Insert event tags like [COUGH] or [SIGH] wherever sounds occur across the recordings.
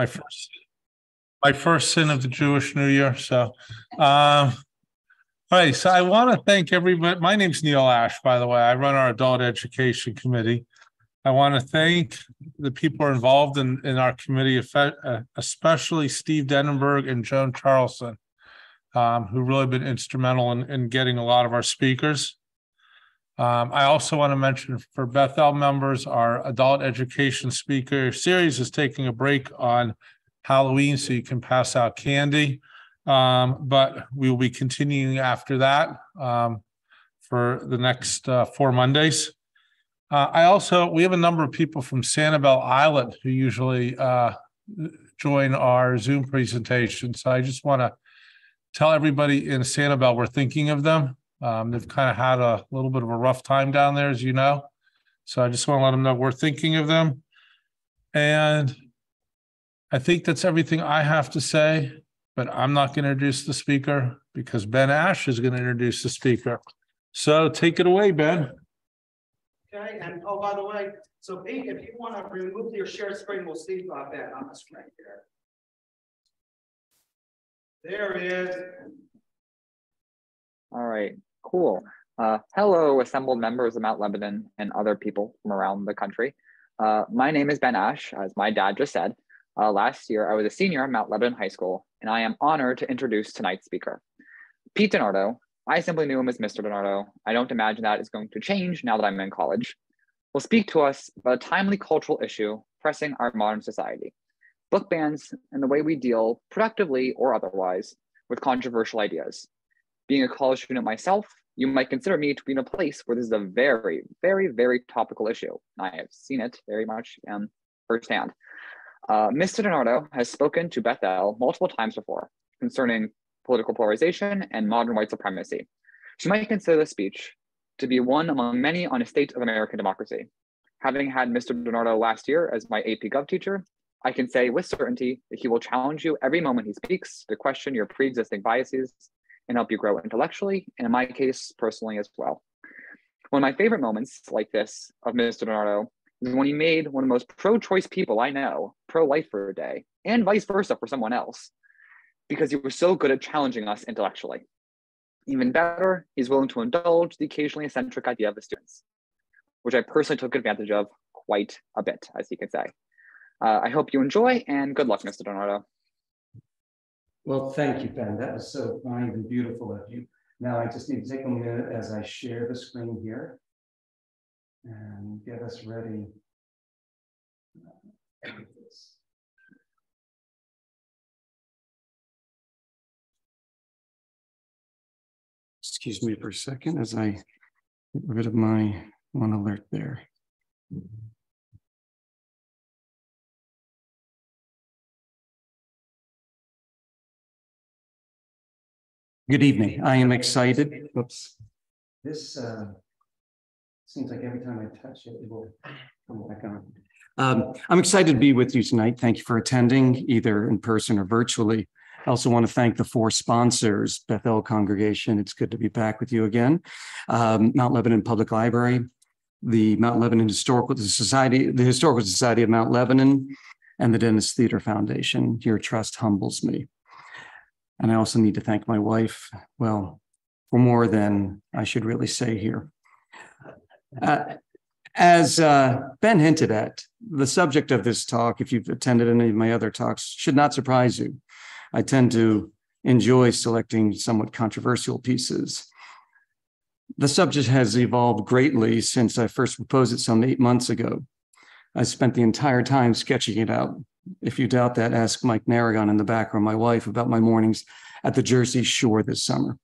my first, my first sin of the Jewish New Year. So, um, all right. So I want to thank everybody. My name's Neil Ash, by the way. I run our adult education committee. I want to thank the people involved in, in our committee, uh, especially Steve Denenberg and Joan Charlson, um, who really been instrumental in, in getting a lot of our speakers. Um, I also want to mention for Bethel members, our adult education speaker series is taking a break on Halloween, so you can pass out candy. Um, but we will be continuing after that um, for the next uh, four Mondays. Uh, I also we have a number of people from Sanibel Island who usually uh, join our Zoom presentation. So I just want to tell everybody in Sanibel we're thinking of them. Um, they've kind of had a little bit of a rough time down there, as you know. So I just want to let them know we're thinking of them. And I think that's everything I have to say, but I'm not going to introduce the speaker because Ben Ash is going to introduce the speaker. So take it away, Ben. Okay, and oh, by the way, so Pete, if you want to remove your share screen, we'll see about that on the screen here. There it is. All right. Cool. Uh, hello, assembled members of Mount Lebanon and other people from around the country. Uh, my name is Ben Ash, as my dad just said. Uh, last year, I was a senior at Mount Lebanon High School, and I am honored to introduce tonight's speaker. Pete DiNardo, I simply knew him as Mr. DiNardo. I don't imagine that is going to change now that I'm in college. Will speak to us about a timely cultural issue pressing our modern society, book bans and the way we deal, productively or otherwise, with controversial ideas. Being a college student myself, you might consider me to be in a place where this is a very, very, very topical issue. I have seen it very much um, firsthand. Uh, Mr. DiNardo has spoken to Bethel multiple times before concerning political polarization and modern white supremacy. She might consider this speech to be one among many on a state of American democracy. Having had Mr. DiNardo last year as my AP Gov teacher, I can say with certainty that he will challenge you every moment he speaks to question your pre-existing biases and help you grow intellectually, and in my case, personally as well. One of my favorite moments like this of Mr. DiNardo is when he made one of the most pro-choice people I know pro-life for a day, and vice versa for someone else, because he was so good at challenging us intellectually. Even better, he's willing to indulge the occasionally eccentric idea of the students, which I personally took advantage of quite a bit, as you can say. Uh, I hope you enjoy, and good luck, Mr. DiNardo. Well, thank you, Ben. That was so kind and beautiful of you. Now I just need to take a minute as I share the screen here and get us ready. Excuse me for a second as I get rid of my one alert there. Good evening. I am excited. Oops. This uh, seems like every time I touch it, it will come back on. Um, I'm excited to be with you tonight. Thank you for attending, either in person or virtually. I also want to thank the four sponsors, Bethel Congregation. It's good to be back with you again. Um, Mount Lebanon Public Library, the Mount Lebanon Historical Society, the Historical Society of Mount Lebanon, and the Denis Theater Foundation. Your trust humbles me. And I also need to thank my wife, well, for more than I should really say here. Uh, as uh, Ben hinted at, the subject of this talk, if you've attended any of my other talks, should not surprise you. I tend to enjoy selecting somewhat controversial pieces. The subject has evolved greatly since I first proposed it some eight months ago. I spent the entire time sketching it out, if you doubt that, ask Mike Narragon in the back or my wife about my mornings at the Jersey Shore this summer.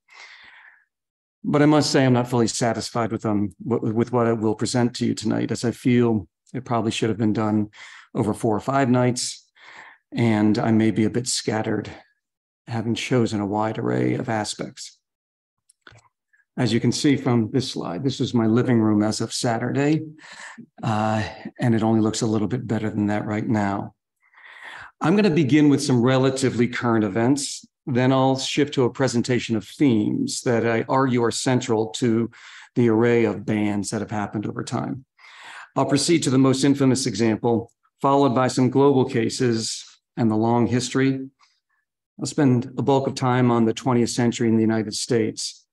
But I must say, I'm not fully satisfied with um, with what I will present to you tonight, as I feel it probably should have been done over four or five nights, and I may be a bit scattered, having chosen a wide array of aspects. As you can see from this slide, this is my living room as of Saturday, uh, and it only looks a little bit better than that right now. I'm going to begin with some relatively current events. Then I'll shift to a presentation of themes that I argue are central to the array of bans that have happened over time. I'll proceed to the most infamous example, followed by some global cases, and the long history. I'll spend a bulk of time on the 20th century in the United States.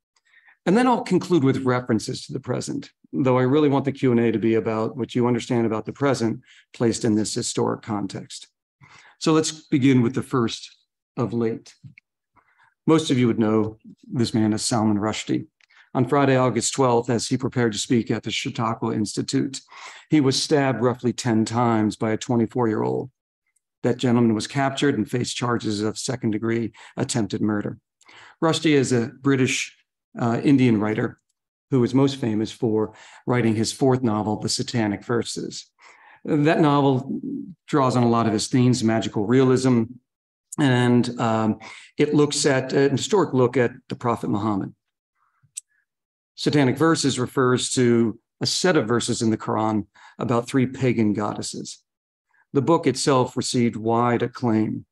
And then I'll conclude with references to the present, though I really want the Q&A to be about what you understand about the present placed in this historic context. So let's begin with the first of late. Most of you would know this man as Salman Rushdie. On Friday, August 12th, as he prepared to speak at the Chautauqua Institute, he was stabbed roughly 10 times by a 24 year old. That gentleman was captured and faced charges of second degree attempted murder. Rushdie is a British uh, Indian writer who is most famous for writing his fourth novel, The Satanic Verses. That novel draws on a lot of his themes, magical realism, and um, it looks at an historic look at the Prophet Muhammad. Satanic Verses refers to a set of verses in the Quran about three pagan goddesses. The book itself received wide acclaim.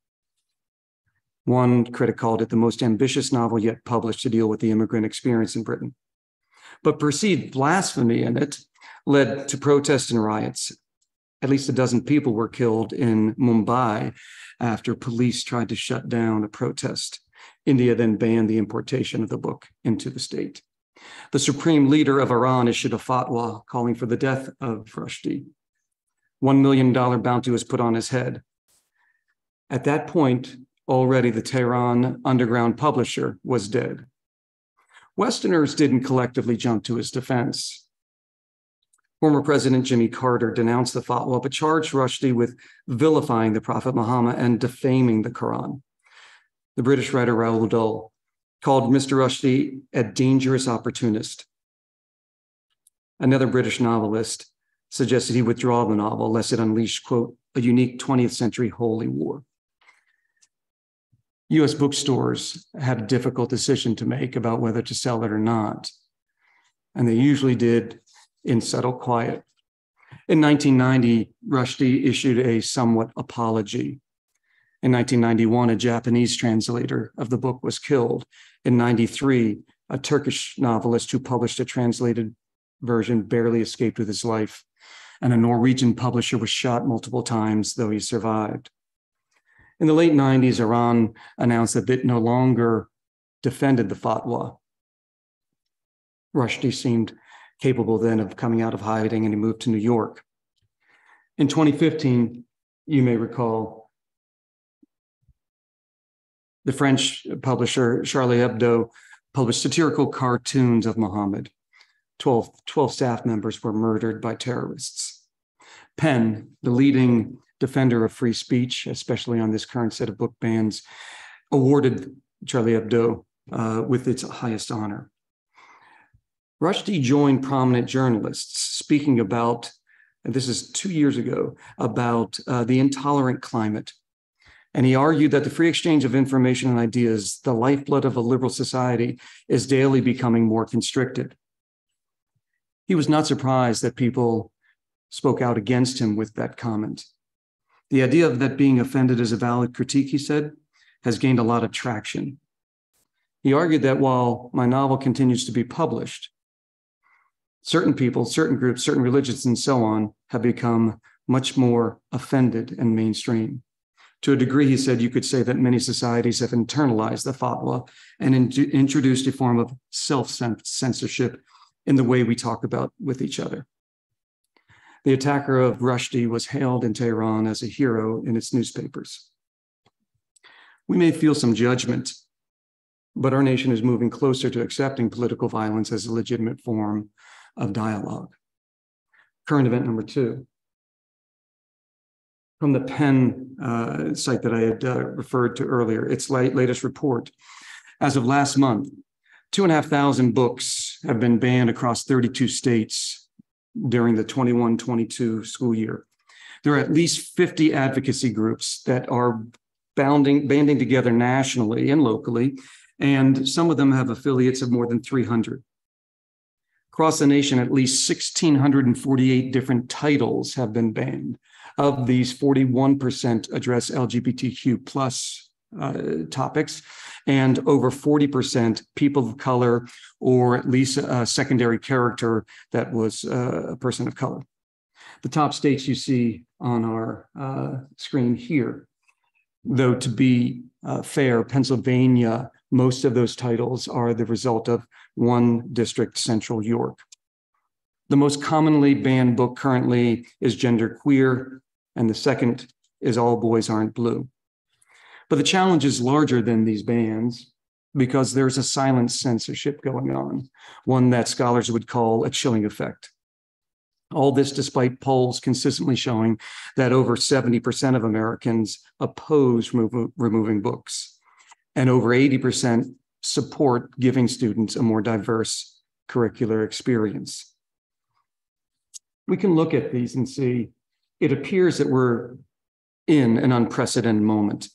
One critic called it the most ambitious novel yet published to deal with the immigrant experience in Britain. But perceived blasphemy in it led to protests and riots. At least a dozen people were killed in Mumbai after police tried to shut down a protest. India then banned the importation of the book into the state. The supreme leader of Iran issued a fatwa calling for the death of Rushdie. $1 million bounty was put on his head. At that point, already the Tehran underground publisher was dead. Westerners didn't collectively jump to his defense. Former President Jimmy Carter denounced the fatwa, but charged Rushdie with vilifying the Prophet Muhammad and defaming the Quran. The British writer Roald Dahl called Mr. Rushdie a dangerous opportunist. Another British novelist suggested he withdraw the novel lest it unleash, quote, a unique 20th century holy war. US bookstores had a difficult decision to make about whether to sell it or not. And they usually did in subtle quiet. In 1990, Rushdie issued a somewhat apology. In 1991, a Japanese translator of the book was killed. In 93, a Turkish novelist who published a translated version barely escaped with his life and a Norwegian publisher was shot multiple times, though he survived. In the late 90s, Iran announced that it no longer defended the fatwa. Rushdie seemed capable then of coming out of hiding and he moved to New York. In 2015, you may recall, the French publisher Charlie Hebdo published satirical cartoons of Muhammad. 12, 12 staff members were murdered by terrorists. PEN, the leading defender of free speech, especially on this current set of book bans, awarded Charlie Hebdo uh, with its highest honor. Rushdie joined prominent journalists speaking about, and this is two years ago, about uh, the intolerant climate. And he argued that the free exchange of information and ideas, the lifeblood of a liberal society, is daily becoming more constricted. He was not surprised that people spoke out against him with that comment. The idea of that being offended is a valid critique, he said, has gained a lot of traction. He argued that while my novel continues to be published, certain people, certain groups, certain religions, and so on have become much more offended and mainstream. To a degree, he said, you could say that many societies have internalized the fatwa and in- introduced a form of self censorship in the way we talk about with each other. The attacker of Rushdie was hailed in Tehran as a hero in its newspapers. We may feel some judgment, but our nation is moving closer to accepting political violence as a legitimate form of dialogue. Current event number two. From the PEN uh, site that I had uh, referred to earlier, its late, latest report. As of last month, two and a half thousand books have been banned across 32 states during the 21 22 school year. There are at least 50 advocacy groups that are bounding, banding together nationally and locally, and some of them have affiliates of more than 300. Across the nation, at least 1,648 different titles have been banned. Of these, 41% address LGBTQ plus uh, topics, and over 40% people of color or at least a secondary character that was uh, a person of color. The top states you see on our uh, screen here. Though to be uh, fair, Pennsylvania, most of those titles are the result of one district, Central York. The most commonly banned book currently is Gender Queer, and the second is All Boys Aren't Blue. But the challenge is larger than these bans because there's a silent censorship going on, one that scholars would call a chilling effect. All this despite polls consistently showing that over 70% of Americans oppose remo removing books, and over 80% support giving students a more diverse curricular experience. We can look at these and see it appears that we're in an unprecedented moment.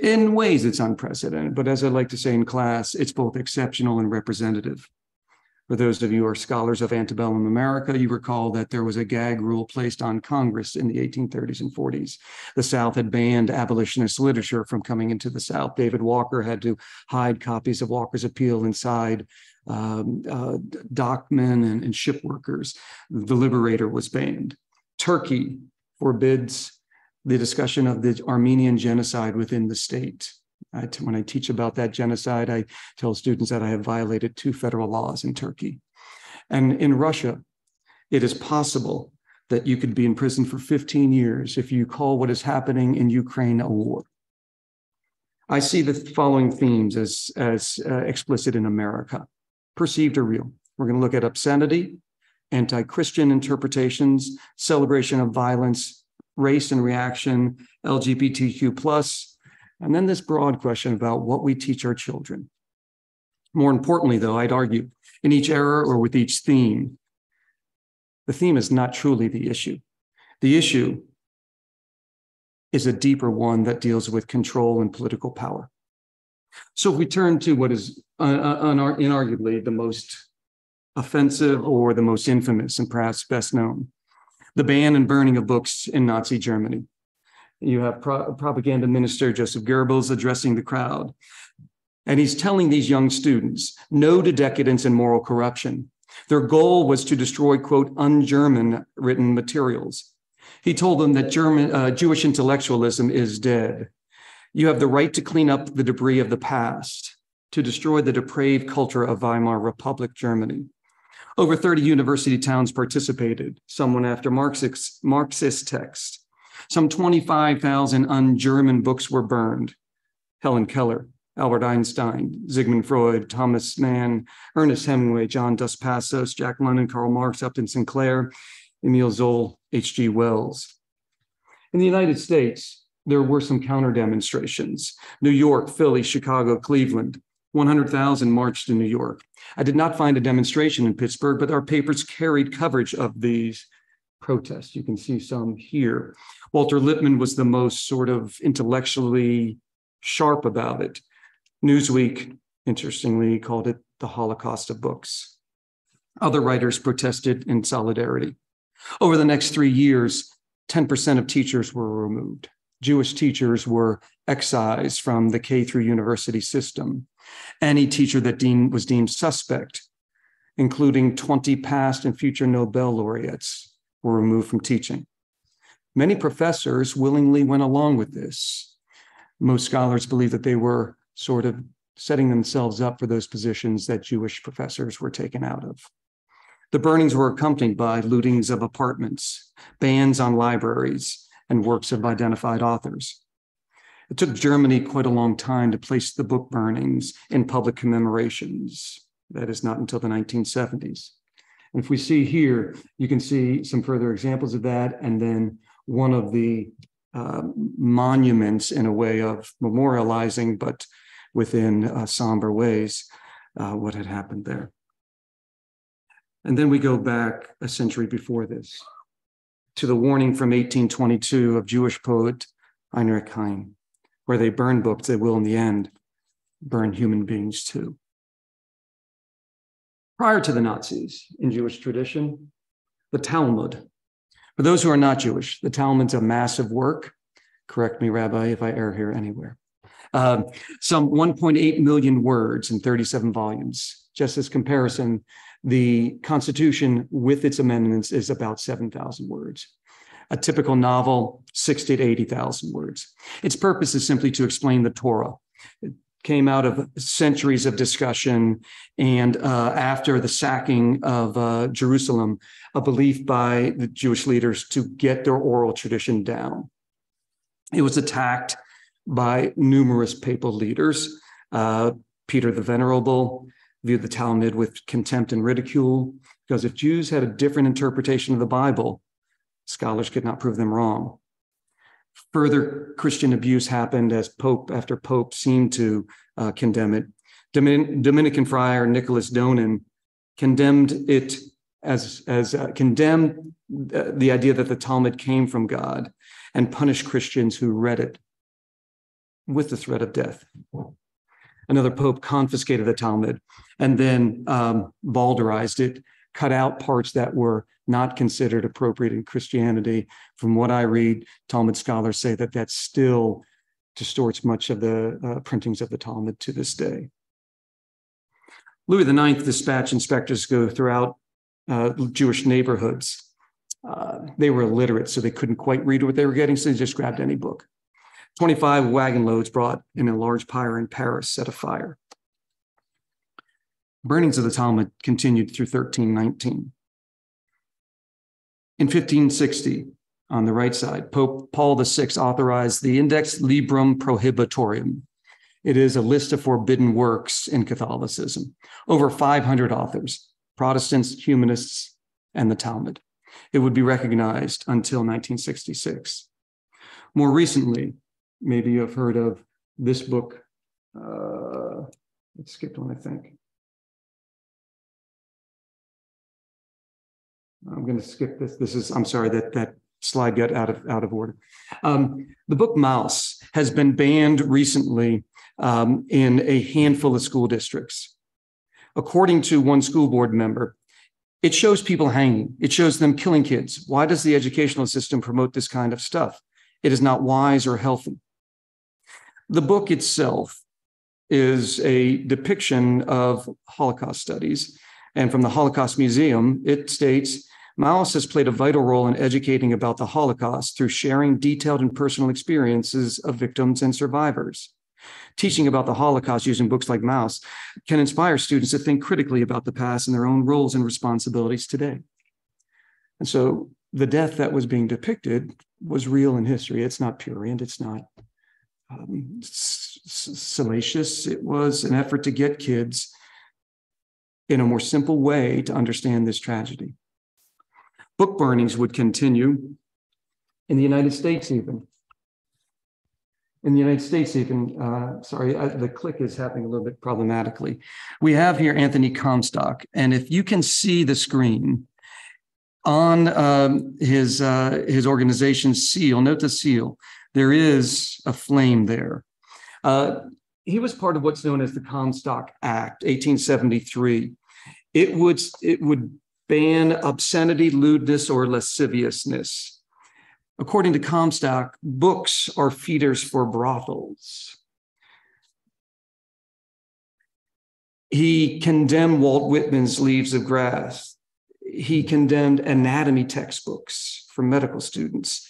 In ways, it's unprecedented, but as I like to say in class, it's both exceptional and representative. For those of you who are scholars of antebellum America, you recall that there was a gag rule placed on Congress in the 1830s and 40s. The South had banned abolitionist literature from coming into the South. David Walker had to hide copies of Walker's Appeal inside um, uh, dockmen and, and ship workers. The Liberator was banned. Turkey forbids the discussion of the Armenian genocide within the state. I, when I teach about that genocide, I tell students that I have violated two federal laws in Turkey. And in Russia, it is possible that you could be in prison for 15 years if you call what is happening in Ukraine a war. I see the following themes as, as uh, explicit in America, perceived or real. We're going to look at obscenity, anti Christian interpretations, celebration of violence, race and reaction, LGBTQ, and then this broad question about what we teach our children. More importantly, though, I'd argue in each era or with each theme, the theme is not truly the issue. The issue is a deeper one that deals with control and political power. So if we turn to what is inarguably the most offensive or the most infamous and perhaps best known, the ban and burning of books in Nazi Germany. You have pro- propaganda minister Joseph Goebbels addressing the crowd. And he's telling these young students no to decadence and moral corruption. Their goal was to destroy, quote, un German written materials. He told them that German, uh, Jewish intellectualism is dead. You have the right to clean up the debris of the past, to destroy the depraved culture of Weimar Republic Germany. Over 30 university towns participated, someone after Marxist, Marxist text. Some 25,000 un-German books were burned. Helen Keller, Albert Einstein, Sigmund Freud, Thomas Mann, Ernest Hemingway, John Dos Passos, Jack London, Karl Marx, Upton Sinclair, Emile Zola, H.G. Wells. In the United States, there were some counter demonstrations. New York, Philly, Chicago, Cleveland. 100,000 marched in New York. I did not find a demonstration in Pittsburgh, but our papers carried coverage of these protests. You can see some here. Walter Lippmann was the most sort of intellectually sharp about it. Newsweek, interestingly, called it the Holocaust of books. Other writers protested in solidarity. Over the next three years, 10% of teachers were removed. Jewish teachers were excised from the K through university system. Any teacher that was deemed suspect, including 20 past and future Nobel laureates, were removed from teaching. Many professors willingly went along with this. Most scholars believe that they were sort of setting themselves up for those positions that Jewish professors were taken out of. The burnings were accompanied by lootings of apartments, bans on libraries, and works of identified authors. It took Germany quite a long time to place the book burnings in public commemorations. That is not until the 1970s. And if we see here, you can see some further examples of that. And then one of the uh, monuments in a way of memorializing, but within uh, somber ways, uh, what had happened there. And then we go back a century before this to the warning from 1822 of Jewish poet Heinrich Heine, where they burn books, they will in the end burn human beings too. Prior to the Nazis in Jewish tradition, the Talmud. For those who are not Jewish, the Talmud's a massive work. Correct me, Rabbi, if I err here anywhere. Uh, some 1.8 million words in 37 volumes. Just as comparison, the Constitution with its amendments is about 7,000 words. A typical novel, 60 to 80,000 words. Its purpose is simply to explain the Torah. Came out of centuries of discussion and uh, after the sacking of uh, Jerusalem, a belief by the Jewish leaders to get their oral tradition down. It was attacked by numerous papal leaders. Uh, Peter the Venerable viewed the Talmud with contempt and ridicule because if Jews had a different interpretation of the Bible, scholars could not prove them wrong. Further Christian abuse happened as Pope after Pope seemed to uh, condemn it. Domin- Dominican friar Nicholas Donin condemned it as, as uh, condemned uh, the idea that the Talmud came from God and punished Christians who read it with the threat of death. Another pope confiscated the Talmud and then um, bowdlerized it, cut out parts that were not considered appropriate in Christianity. From what I read, Talmud scholars say that that still distorts much of the uh, printings of the Talmud to this day. Louis IX dispatched inspectors go throughout uh, Jewish neighborhoods. Uh, they were illiterate, so they couldn't quite read what they were getting, so they just grabbed any book. 25 wagon loads brought in a large pyre in Paris set afire. Burnings of the Talmud continued through 1319. In 1560, on the right side, Pope Paul VI authorized the Index Librorum Prohibitorum. It is a list of forbidden works in Catholicism. Over 500 authors, Protestants, humanists, and the Talmud. It would be recognized until 1966. More recently, maybe you have heard of this book. Uh, it skipped one, I think. I'm going to skip this. This is, I'm sorry, that that slide got out of out of order. Um, the book Maus has been banned recently um, in a handful of school districts. According to one school board member, it shows people hanging. It shows them killing kids. Why does the educational system promote this kind of stuff? It is not wise or healthy. The book itself is a depiction of Holocaust studies. And from the Holocaust Museum, it states Maus has played a vital role in educating about the Holocaust through sharing detailed and personal experiences of victims and survivors. Teaching about the Holocaust using books like Maus can inspire students to think critically about the past and their own roles and responsibilities today. And so the death that was being depicted was real in history. It's not purient, it's not um, salacious. It was an effort to get kids in a more simple way to understand this tragedy. Book burnings would continue in the United States, even. In the United States, even, uh, sorry, I, the click is happening a little bit problematically. We have here Anthony Comstock, and if you can see the screen on um, his uh, his organization's seal, note the seal there is a flame there. Uh, he was part of what's known as the Comstock Act, 1873. It would, it would ban obscenity, lewdness, or lasciviousness. According to Comstock, books are feeders for brothels. He condemned Walt Whitman's Leaves of Grass. He condemned anatomy textbooks for medical students.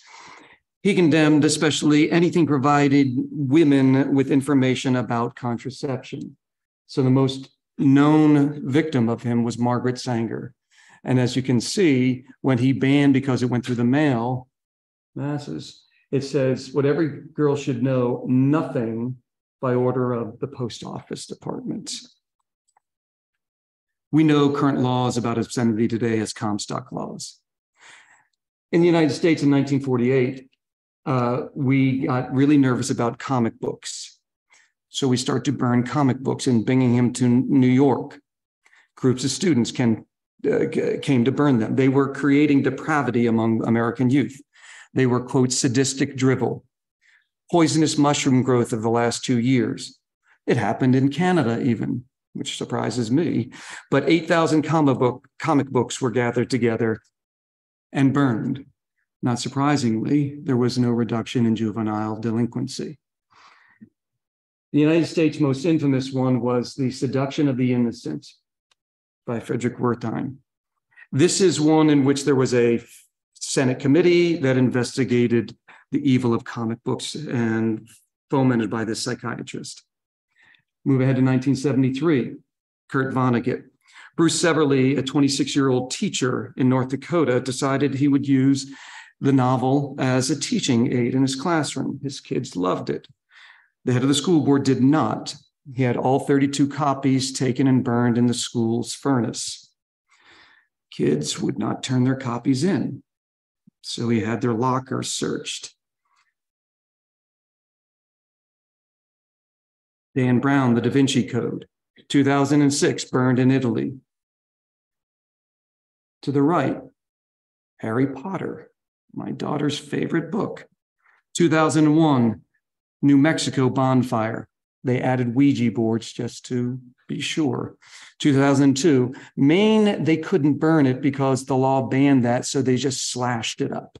He condemned especially anything provided women with information about contraception. So the most known victim of him was Margaret Sanger. And as you can see, when he banned because it went through the mail masses, it says what every girl should know nothing by order of the post office department. We know current laws about obscenity today as Comstock laws. In the United States in 1948, uh, we got really nervous about comic books. So we start to burn comic books in Binghamton to New York. Groups of students can, Uh, came to burn them. They were creating depravity among American youth. They were, quote, sadistic drivel, poisonous mushroom growth of the last two years. It happened in Canada, even, which surprises me. But 8,000 comic, book, comic books were gathered together and burned. Not surprisingly, there was no reduction in juvenile delinquency. The United States' most infamous one was The Seduction of the Innocent by Frederick Wertham. This is one in which there was a Senate committee that investigated the evil of comic books and fomented by this psychiatrist. Move ahead to 1973, Kurt Vonnegut. Bruce Severly, a 26 year old teacher in North Dakota, decided he would use the novel as a teaching aid in his classroom. His kids loved it. The head of the school board did not. He had all 32 copies taken and burned in the school's furnace. Kids would not turn their copies in, so he had their locker searched. Dan Brown, The Da Vinci Code, 2006, burned in Italy. To the right, Harry Potter, my daughter's favorite book. 2001, New Mexico bonfire. They added Ouija boards just to be sure. 2002, Maine, they couldn't burn it because the law banned that, so they just slashed it up.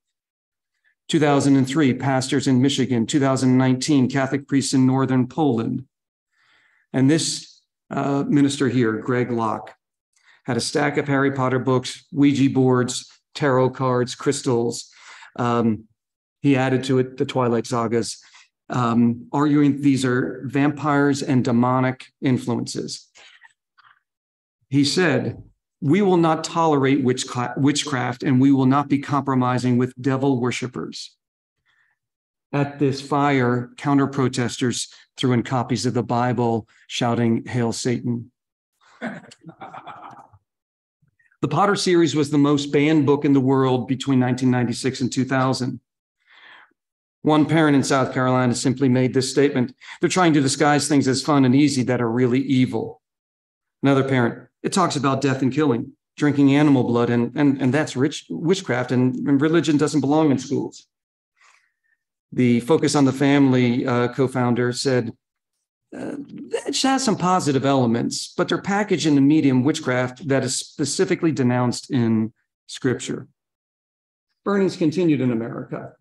2003, pastors in Michigan. 2019, Catholic priests in northern Poland. And this uh, minister here, Greg Locke, had a stack of Harry Potter books, Ouija boards, tarot cards, crystals. Um, he added to it the Twilight sagas, um, arguing these are vampires and demonic influences. He said, We will not tolerate witchcraft and we will not be compromising with devil worshippers. At this fire, counter protesters threw in copies of the Bible, shouting, Hail Satan. [LAUGHS] the Potter series was the most banned book in the world between 1996 and 2000. One parent in South Carolina simply made this statement they're trying to disguise things as fun and easy that are really evil. Another parent, it talks about death and killing, drinking animal blood, and, and, and that's rich, witchcraft, and, and religion doesn't belong in schools. The Focus on the Family uh, co founder said, uh, it has some positive elements, but they're packaged in the medium witchcraft that is specifically denounced in scripture. Burnings continued in America.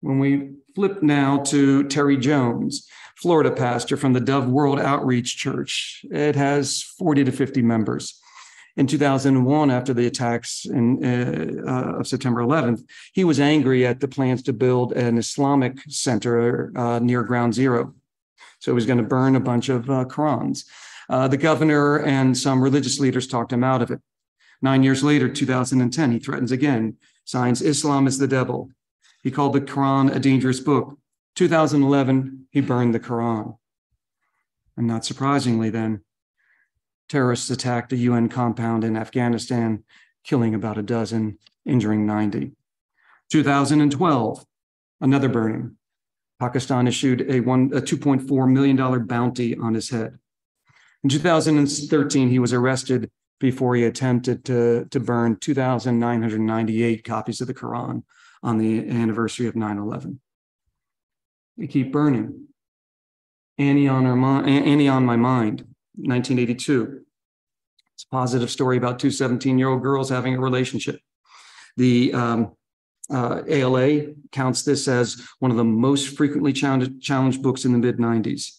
When we flip now to Terry Jones, Florida pastor from the Dove World Outreach Church, it has 40 to 50 members in 2001 after the attacks in, uh, uh, of September 11th, he was angry at the plans to build an Islamic center uh, near Ground Zero. So he was going to burn a bunch of uh, Qurans. Uh, the governor and some religious leaders talked him out of it. Nine years later, 2010, he threatens again, signs Islam is the devil. He called the Quran a dangerous book. 2011, he burned the Quran. And not surprisingly, then, terrorists attacked a UN compound in Afghanistan, killing about a dozen, injuring 90. 2012, another burning. Pakistan issued a, one, a $2.4 million bounty on his head. In 2013, he was arrested before he attempted to, to burn 2,998 copies of the Quran on the anniversary of 9 11. They keep burning. Annie on, our, Annie on my mind, 1982. It's a positive story about two 17 year old girls having a relationship. The um, uh, ALA counts this as one of the most frequently challenged, challenged books in the mid 90s.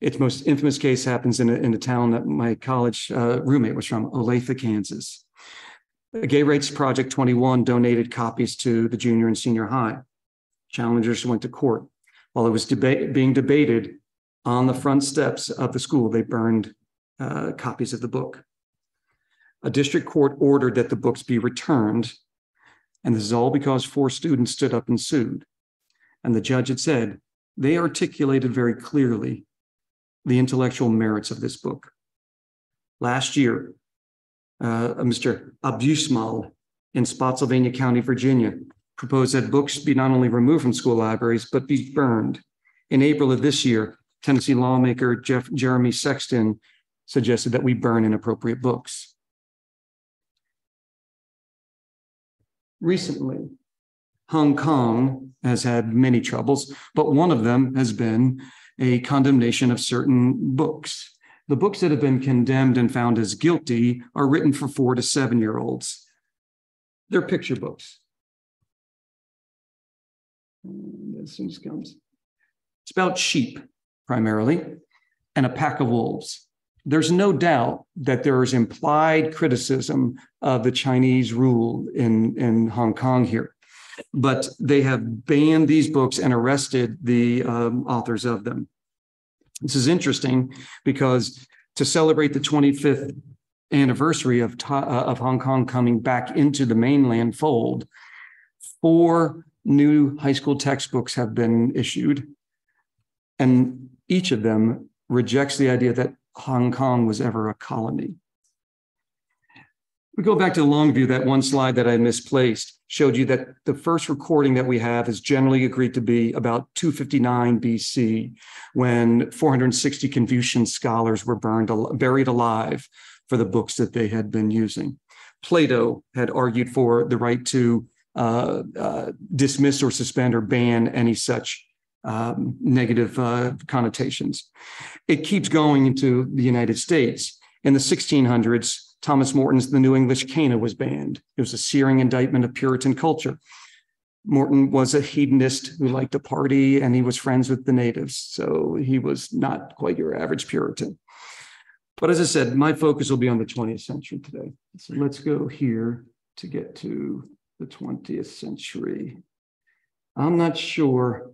Its most infamous case happens in a, in a town that my college uh, roommate was from, Olathe, Kansas. Gay Rights Project 21 donated copies to the junior and senior high. Challengers went to court. While it was deba- being debated, on the front steps of the school, they burned uh, copies of the book. A district court ordered that the books be returned, and this is all because four students stood up and sued. And the judge had said they articulated very clearly the intellectual merits of this book. Last year, uh, Mr. Abusmal in Spotsylvania County, Virginia, proposed that books be not only removed from school libraries, but be burned. In April of this year, Tennessee lawmaker Jeff Jeremy Sexton suggested that we burn inappropriate books. Recently, Hong Kong has had many troubles, but one of them has been a condemnation of certain books. The books that have been condemned and found as guilty are written for four to seven year olds. They're picture books. As soon comes. It's about sheep primarily, and a pack of wolves. there's no doubt that there is implied criticism of the Chinese rule in, in Hong Kong here. But they have banned these books and arrested the um, authors of them. This is interesting because to celebrate the 25th anniversary of, uh, of Hong Kong coming back into the mainland fold, four new high school textbooks have been issued. And each of them rejects the idea that Hong Kong was ever a colony. We go back to the long view, that one slide that I misplaced showed you that the first recording that we have is generally agreed to be about 259 BC, when 460 Confucian scholars were burned, buried alive for the books that they had been using. Plato had argued for the right to uh, uh, dismiss or suspend or ban any such um, negative uh, connotations. It keeps going into the United States. In the 1600s, Thomas Morton's The New English Cana was banned. It was a searing indictment of Puritan culture. Morton was a hedonist who liked to party and he was friends with the natives. So he was not quite your average Puritan. But as I said, my focus will be on the 20th century today. So let's go here to get to the 20th century. I'm not sure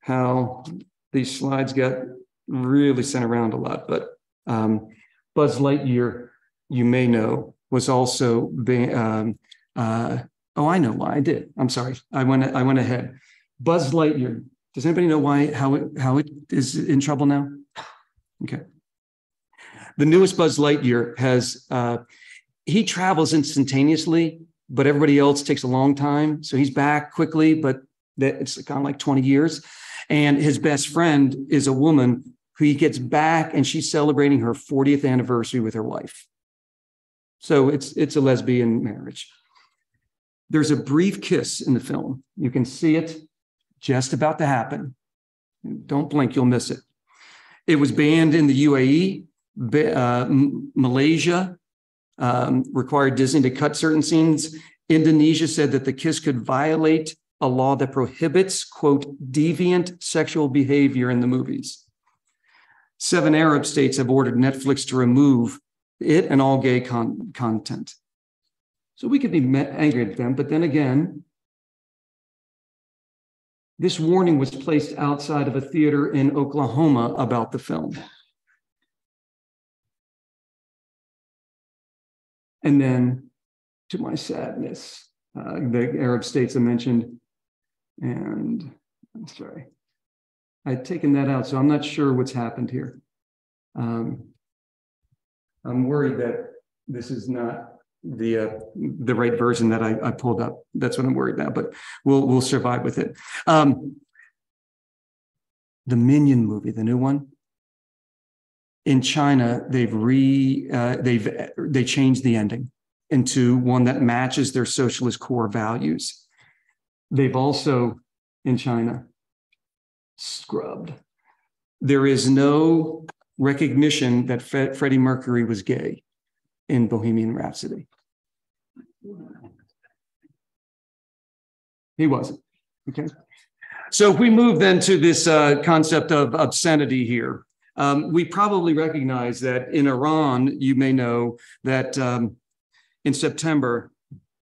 how these slides got really sent around a lot, but um, Buzz Lightyear, you may know, was also um, uh, oh, I know why I did. I'm sorry, I went I went ahead. Buzz Lightyear. Does anybody know why how it how it is in trouble now? Okay. The newest Buzz Lightyear has uh, he travels instantaneously, but everybody else takes a long time. So he's back quickly, but it's kind of like 20 years. And his best friend is a woman who he gets back and she's celebrating her 40th anniversary with her wife. So it's it's a lesbian marriage. There's a brief kiss in the film. You can see it just about to happen. Don't blink, you'll miss it. It was banned in the UAE, uh, Malaysia um, required Disney to cut certain scenes. Indonesia said that the kiss could violate a law that prohibits, quote, deviant sexual behavior in the movies. Seven Arab states have ordered Netflix to remove it and all gay con- content. So we could be angry at them, but then again, this warning was placed outside of a theater in Oklahoma about the film. And then, to my sadness, uh, the Arab states I mentioned and I'm sorry, I'd taken that out, so I'm not sure what's happened here. Um, I'm worried that this is not the uh, the right version that I, I, pulled up. That's what I'm worried now, but we'll we'll survive with it. Um, the Minion movie, the new one. In China, they've re uh, they've they changed the ending into one that matches their socialist core values. They've also, in China, scrubbed. There is no recognition that Fre- Freddie Mercury was gay in Bohemian Rhapsody. He wasn't. Okay. So if we move then to this uh, concept of obscenity here, um, we probably recognize that in Iran, you may know that um, in September,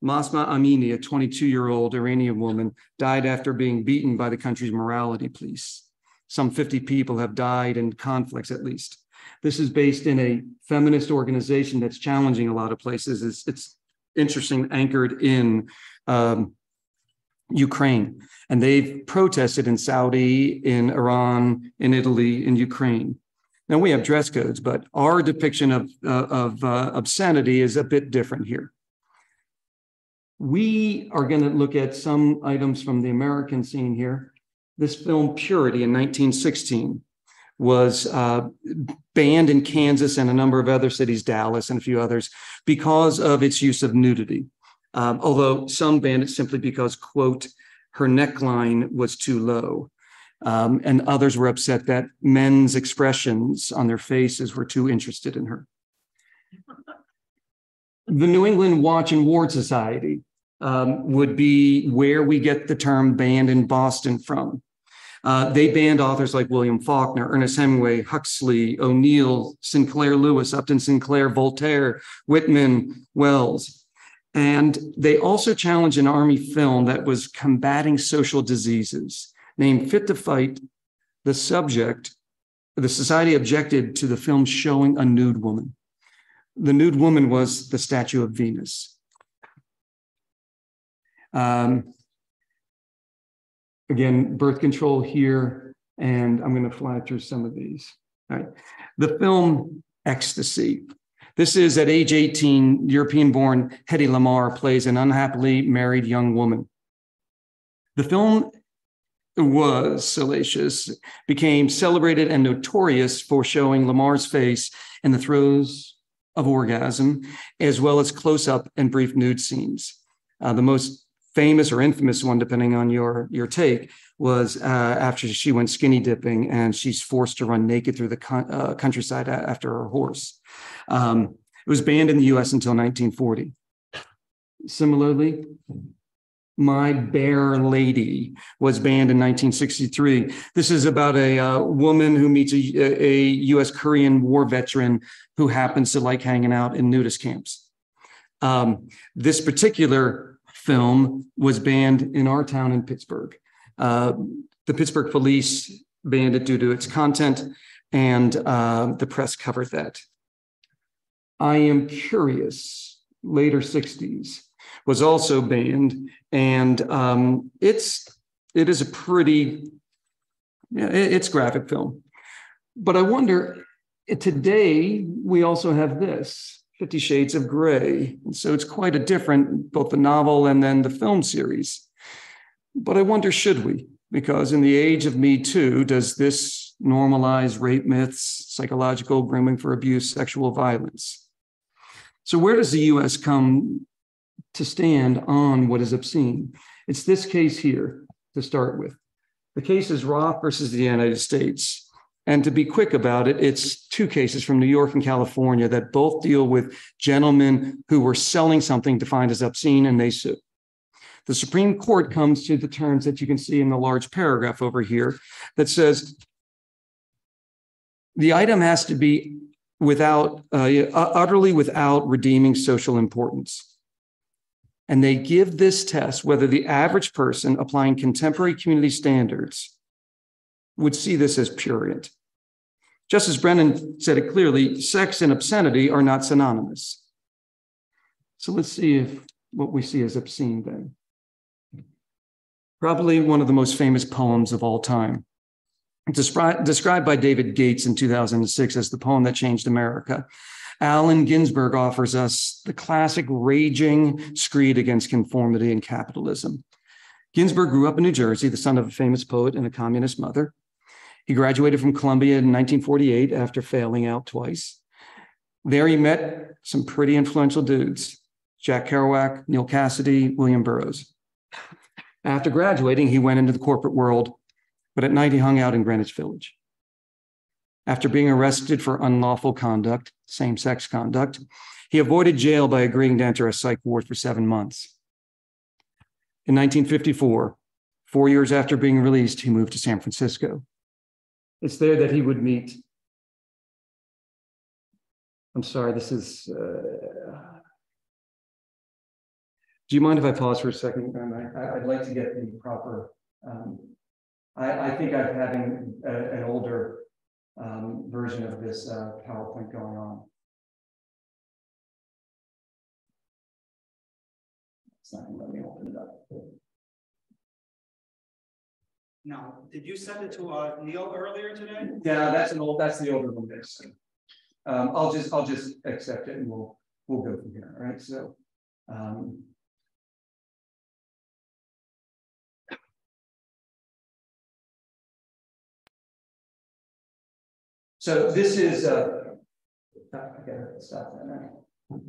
Mahsa Amini, a 22 year old Iranian woman, died after being beaten by the country's morality police. Some 50 people have died in conflicts, at least. This is based in a feminist organization that's challenging a lot of places. It's, it's interesting, anchored in um, Ukraine. And they've protested in Saudi, in Iran, in Italy, in Ukraine. Now we have dress codes, but our depiction of, uh, of uh, obscenity is a bit different here. We are going to look at some items from the American scene here. This film, Purity, in 1916, was uh, banned in Kansas and a number of other cities, Dallas and a few others, because of its use of nudity. Um, although some banned it simply because, quote, her neckline was too low. Um, and others were upset that men's expressions on their faces were too interested in her the New England Watch and Ward Society um, would be where we get the term banned in Boston from. Uh, they banned authors like William Faulkner, Ernest Hemingway, Huxley, O'Neill, Sinclair Lewis, Upton Sinclair, Voltaire, Whitman, Wells. And they also challenged an army film that was combating social diseases named Fit to Fight. The subject, the society objected to the film showing a nude woman. The nude woman was the statue of Venus. Um, again, birth control here, and I'm going to fly through some of these. All right. The film Ecstasy. This is at age 18, European born Hedy Lamarr plays an unhappily married young woman. The film was salacious, became celebrated and notorious for showing Lamarr's face in the throes of orgasm, as well as close up and brief nude scenes. Uh, the most famous or infamous one, depending on your your take, was uh, after she went skinny dipping and she's forced to run naked through the con- uh, countryside after her horse. Um, it was banned in the U.S. until 1940. Similarly, my Bare Lady was banned in 1963. This is about a uh, woman who meets a, a U.S. Korean War veteran who happens to like hanging out in nudist camps. Um, this particular film was banned in our town in Pittsburgh. Uh, the Pittsburgh police banned it due to its content, and uh, the press covered that. I am curious, later 60s, was also banned, and um, it's it is a pretty it's graphic film. But I wonder today we also have this Fifty Shades of Grey. And so it's quite a different, both the novel and then the film series. But I wonder, should we? Because in the age of Me Too, does this normalize rape myths, psychological grooming for abuse, sexual violence? So, where does the US come to stand on what is obscene? It's this case here to start with. The case is Roth versus the United States. And to be quick about it, it's two cases from New York and California that both deal with gentlemen who were selling something defined as obscene and they sue. The Supreme Court comes to the terms that you can see in the large paragraph over here that says the item has to be without uh, utterly without redeeming social importance. And they give this test whether the average person applying contemporary community standards would see this as purient. Justice Brennan said it clearly sex and obscenity are not synonymous. So let's see if what we see as obscene then. Probably one of the most famous poems of all time. Described, described by David Gates in 2006 as the poem that changed America. Allen Ginsberg offers us the classic raging screed against conformity and capitalism. Ginsberg grew up in New Jersey, the son of a famous poet and a communist mother. He graduated from Columbia in 1948 after failing out twice. There he met some pretty influential dudes Jack Kerouac, Neal Cassady, William Burroughs. After graduating, he went into the corporate world, but at night he hung out in Greenwich Village. After being arrested for unlawful conduct, same sex conduct, he avoided jail by agreeing to enter a psych ward for seven months. In 1954, four years after being released, he moved to San Francisco. It's there that he would meet. I'm sorry, this is. Uh, do you mind if I pause for a second? I, would like to get the proper. Um, I, I, think I'm having a, an older um, version of this uh, PowerPoint going on. It's not going to let me open it up. Now, did you send it to uh, Neil earlier today? Yeah, that's an old. That's the older one. This. Um, I'll just I'll just accept it and we'll we'll go from here. All right. So. Um, so this is. Uh, I gotta stop that now.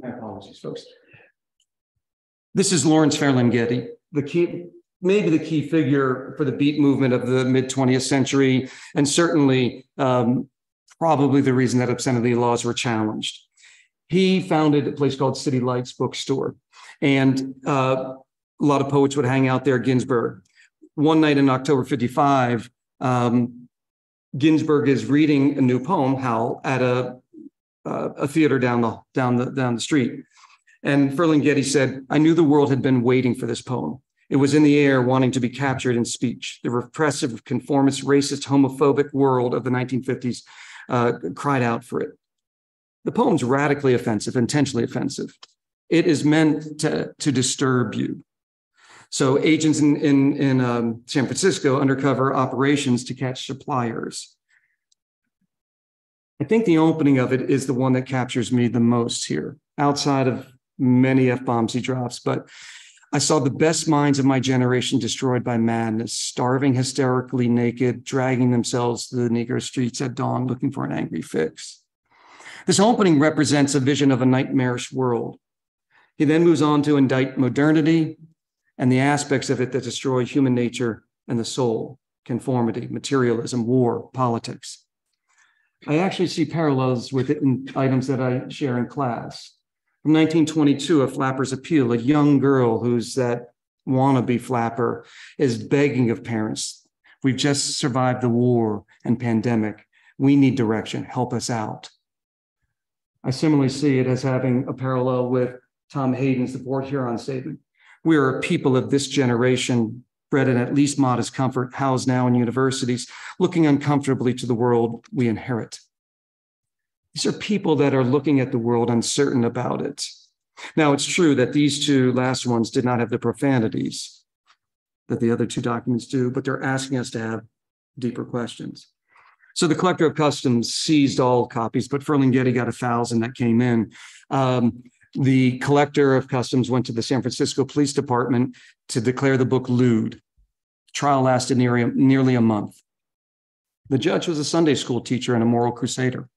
My apologies, folks. This is Lawrence Ferlinghetti, the key maybe the key figure for the beat movement of the mid 20th century, and certainly um, probably the reason that obscenity laws were challenged. He founded a place called City Lights Bookstore, and uh, a lot of poets would hang out there. Ginsberg. one night in October 55, um, Ginsberg is reading a new poem, Howl, at a, uh, a theater down the, down, the, down the street. And Ferlinghetti said, I knew the world had been waiting for this poem. It was in the air, wanting to be captured in speech. The repressive, conformist, racist, homophobic world of the 1950s uh, cried out for it. The poem's radically offensive, intentionally offensive. It is meant to, to disturb you. So agents in, in, in um, San Francisco undercover operations to catch suppliers. I think the opening of it is the one that captures me the most here, outside of many F bombs he drops. But I saw the best minds of my generation destroyed by madness, starving hysterically naked, dragging themselves to the Negro streets at dawn looking for an angry fix. This opening represents a vision of a nightmarish world. He then moves on to indict modernity and the aspects of it that destroy human nature and the soul conformity, materialism, war, politics. I actually see parallels with it in items that I share in class. From 1922, A Flapper's Appeal, a young girl who's that wannabe flapper is begging of parents. We've just survived the war and pandemic. We need direction. Help us out. I similarly see it as having a parallel with Tom Hayden's The Port Huron Statement. We are a people of this generation, bred in at least modest comfort, housed now in universities, looking uncomfortably to the world we inherit. These are people that are looking at the world uncertain about it. Now, it's true that these two last ones did not have the profanities that the other two documents do, but they're asking us to have deeper questions. So the collector of customs seized all copies, but Ferlinghetti got a thousand that came in. Um, the collector of customs went to the San Francisco Police Department to declare the book lewd. Trial lasted nearly, nearly a month. The judge was a Sunday school teacher and a moral crusader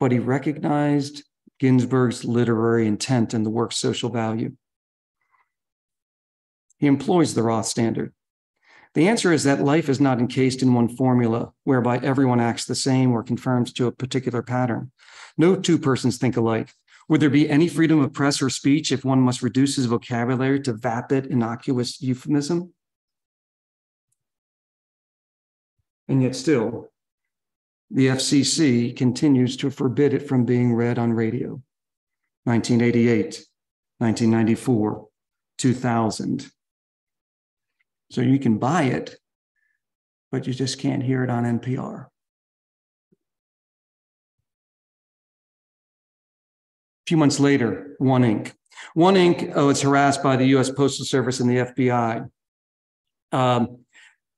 but he recognized Ginsberg's literary intent and the work's social value. He employs the Roth standard. The answer is that life is not encased in one formula whereby everyone acts the same or conforms to a particular pattern. No two persons think alike. Would there be any freedom of press or speech if one must reduce his vocabulary to vapid, innocuous euphemism? And yet, still, the FCC continues to forbid it from being read on radio. 1988, 1994, 2000. So you can buy it, but you just can't hear it on NPR. A few months later, One Inc. One Inc. Oh, it's harassed by the US Postal Service and the FBI. Um,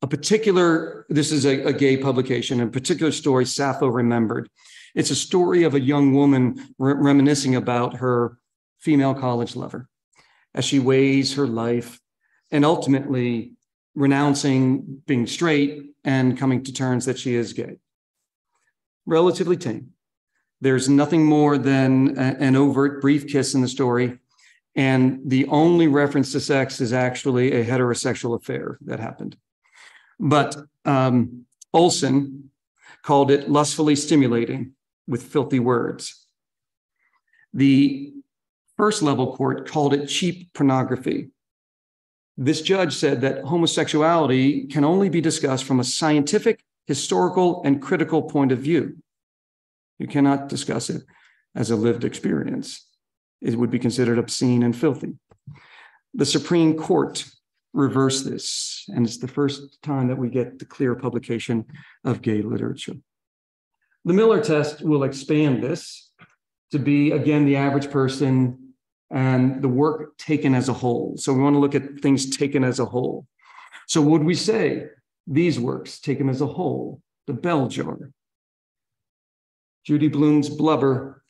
a particular, this is a, a gay publication, a particular story Sappho remembered. It's a story of a young woman re- reminiscing about her female college lover as she weighs her life and ultimately renouncing being straight and coming to terms that she is gay. Relatively tame. There's nothing more than a, an overt brief kiss in the story. And the only reference to sex is actually a heterosexual affair that happened. But um, Olesen called it lustfully stimulating with filthy words. The first level court called it cheap pornography. This judge said that homosexuality can only be discussed from a scientific, historical, and critical point of view. You cannot discuss it as a lived experience. It would be considered obscene and filthy. The Supreme Court reverse this. And it's the first time that we get the clear publication of gay literature. The Miller test will expand this to be, again, the average person and the work taken as a whole. So we want to look at things taken as a whole. So would we say these works taken as a whole, the bell jar, Judy Blume's blubber,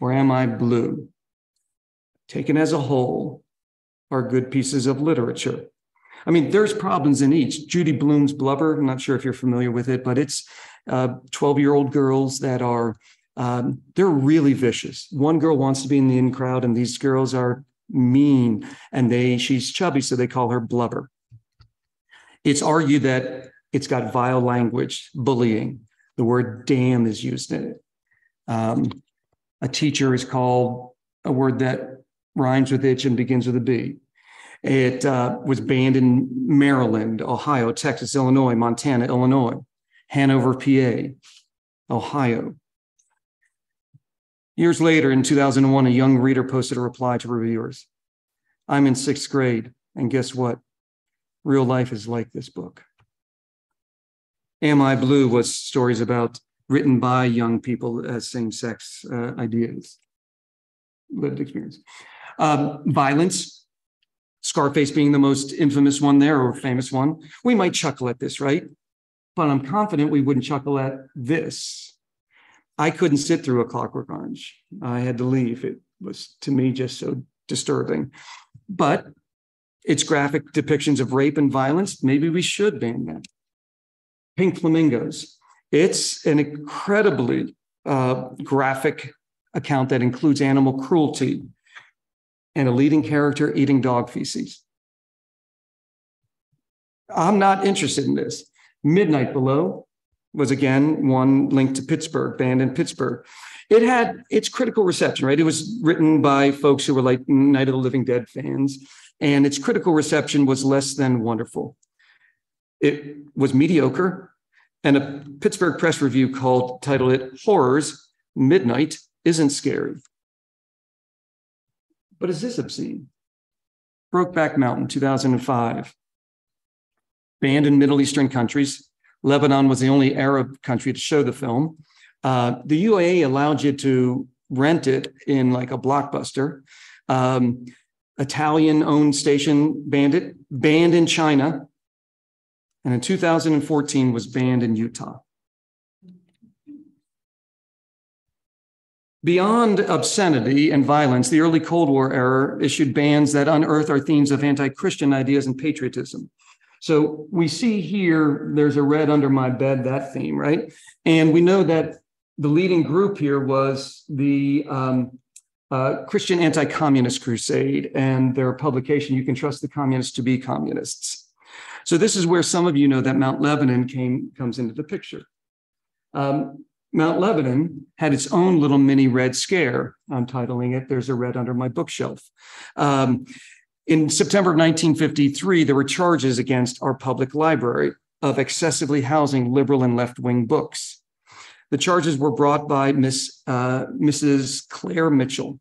or am I blue? Taken as a whole, are good pieces of literature. I mean, there's problems in each. Judy Blume's Blubber, I'm not sure if you're familiar with it, but it's 12 uh, year old girls that are, um, they're really vicious. One girl wants to be in the in crowd, and these girls are mean, and they, she's chubby, so they call her Blubber. It's argued that it's got vile language, bullying. The word damn is used in it. Um, a teacher is called a word that rhymes with itch and begins with a B. It uh, was banned in Maryland, Ohio, Texas, Illinois, Montana, Illinois, Hanover, PA, Ohio. Years later, in 2001, a young reader posted a reply to reviewers. I'm in sixth grade, and guess what? Real life is like this book. Am I Blue was stories about written by young people as same sex uh, ideas, lived experience. Um, violence, Scarface being the most infamous one there or famous one. We might chuckle at this, right? But I'm confident we wouldn't chuckle at this. I couldn't sit through a Clockwork Orange. I had to leave. It was to me just so disturbing. But its graphic depictions of rape and violence, maybe we should ban them. Pink Flamingos. It's an incredibly uh, graphic account that includes animal cruelty and a leading character eating dog feces. I'm not interested in this. Midnight Below was again one linked to Pittsburgh, banned in Pittsburgh. It had its critical reception, right? It was written by folks who were like Night of the Living Dead fans, and its critical reception was less than wonderful. It was mediocre, and a Pittsburgh Press review called titled it "Horrors Midnight Isn't Scary." But is this obscene? Brokeback Mountain, 2005. Banned in Middle Eastern countries. Lebanon was the only Arab country to show the film. Uh, the UAE allowed you to rent it in like a blockbuster. Um, Italian owned station banned it, banned in China, and in 2014 was banned in Utah. Beyond obscenity and violence, the early Cold War era issued bans that unearth our themes of anti Christian ideas and patriotism. So we see here, there's a red under my bed, that theme, right? And we know that the leading group here was the um, uh, Christian Anti Communist Crusade and their publication, You Can Trust the Communists to Be Communists. So this is where some of you know that Mount Lebanon came, comes into the picture. Um, Mount Lebanon had its own little mini red scare. I'm titling it There's a Red Under My Bookshelf. Um, in September of 1953, there were charges against our public library of excessively housing liberal and left wing books. The charges were brought by Miss, uh, Mrs. Claire Mitchell.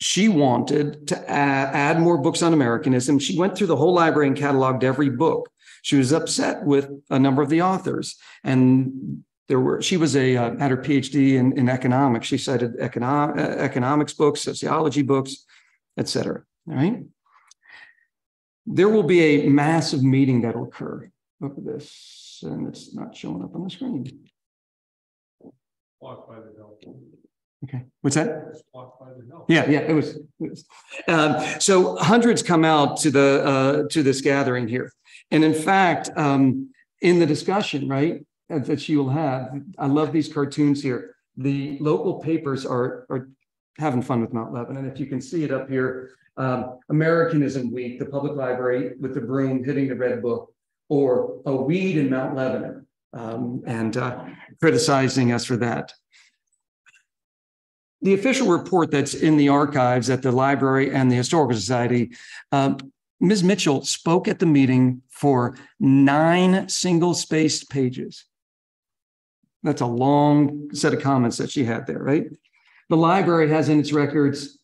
She wanted to add, add more books on Americanism. She went through the whole library and cataloged every book. She was upset with a number of the authors, and there were. She was a uh, had her PhD in, in economics. She cited economic, uh, economics books, sociology books, etc. All right. There will be a massive meeting that will occur. At this, and it's not showing up on the screen. Walk by the hill. Okay, what's that? Yeah, yeah, it was. It was. Um, so hundreds come out to the uh, to this gathering here, and in fact, um, in the discussion, right, that you will have, I love these cartoons here. The local papers are are having fun with Mount Lebanon. If you can see it up here, um, Americanism Week, the public library with the broom hitting the red book, or a weed in Mount Lebanon, um, and uh, criticizing us for that. The official report that's in the archives at the library and the Historical Society, um, Ms. Mitchell spoke at the meeting for nine single spaced pages. That's a long set of comments that she had there, right? The library has in its records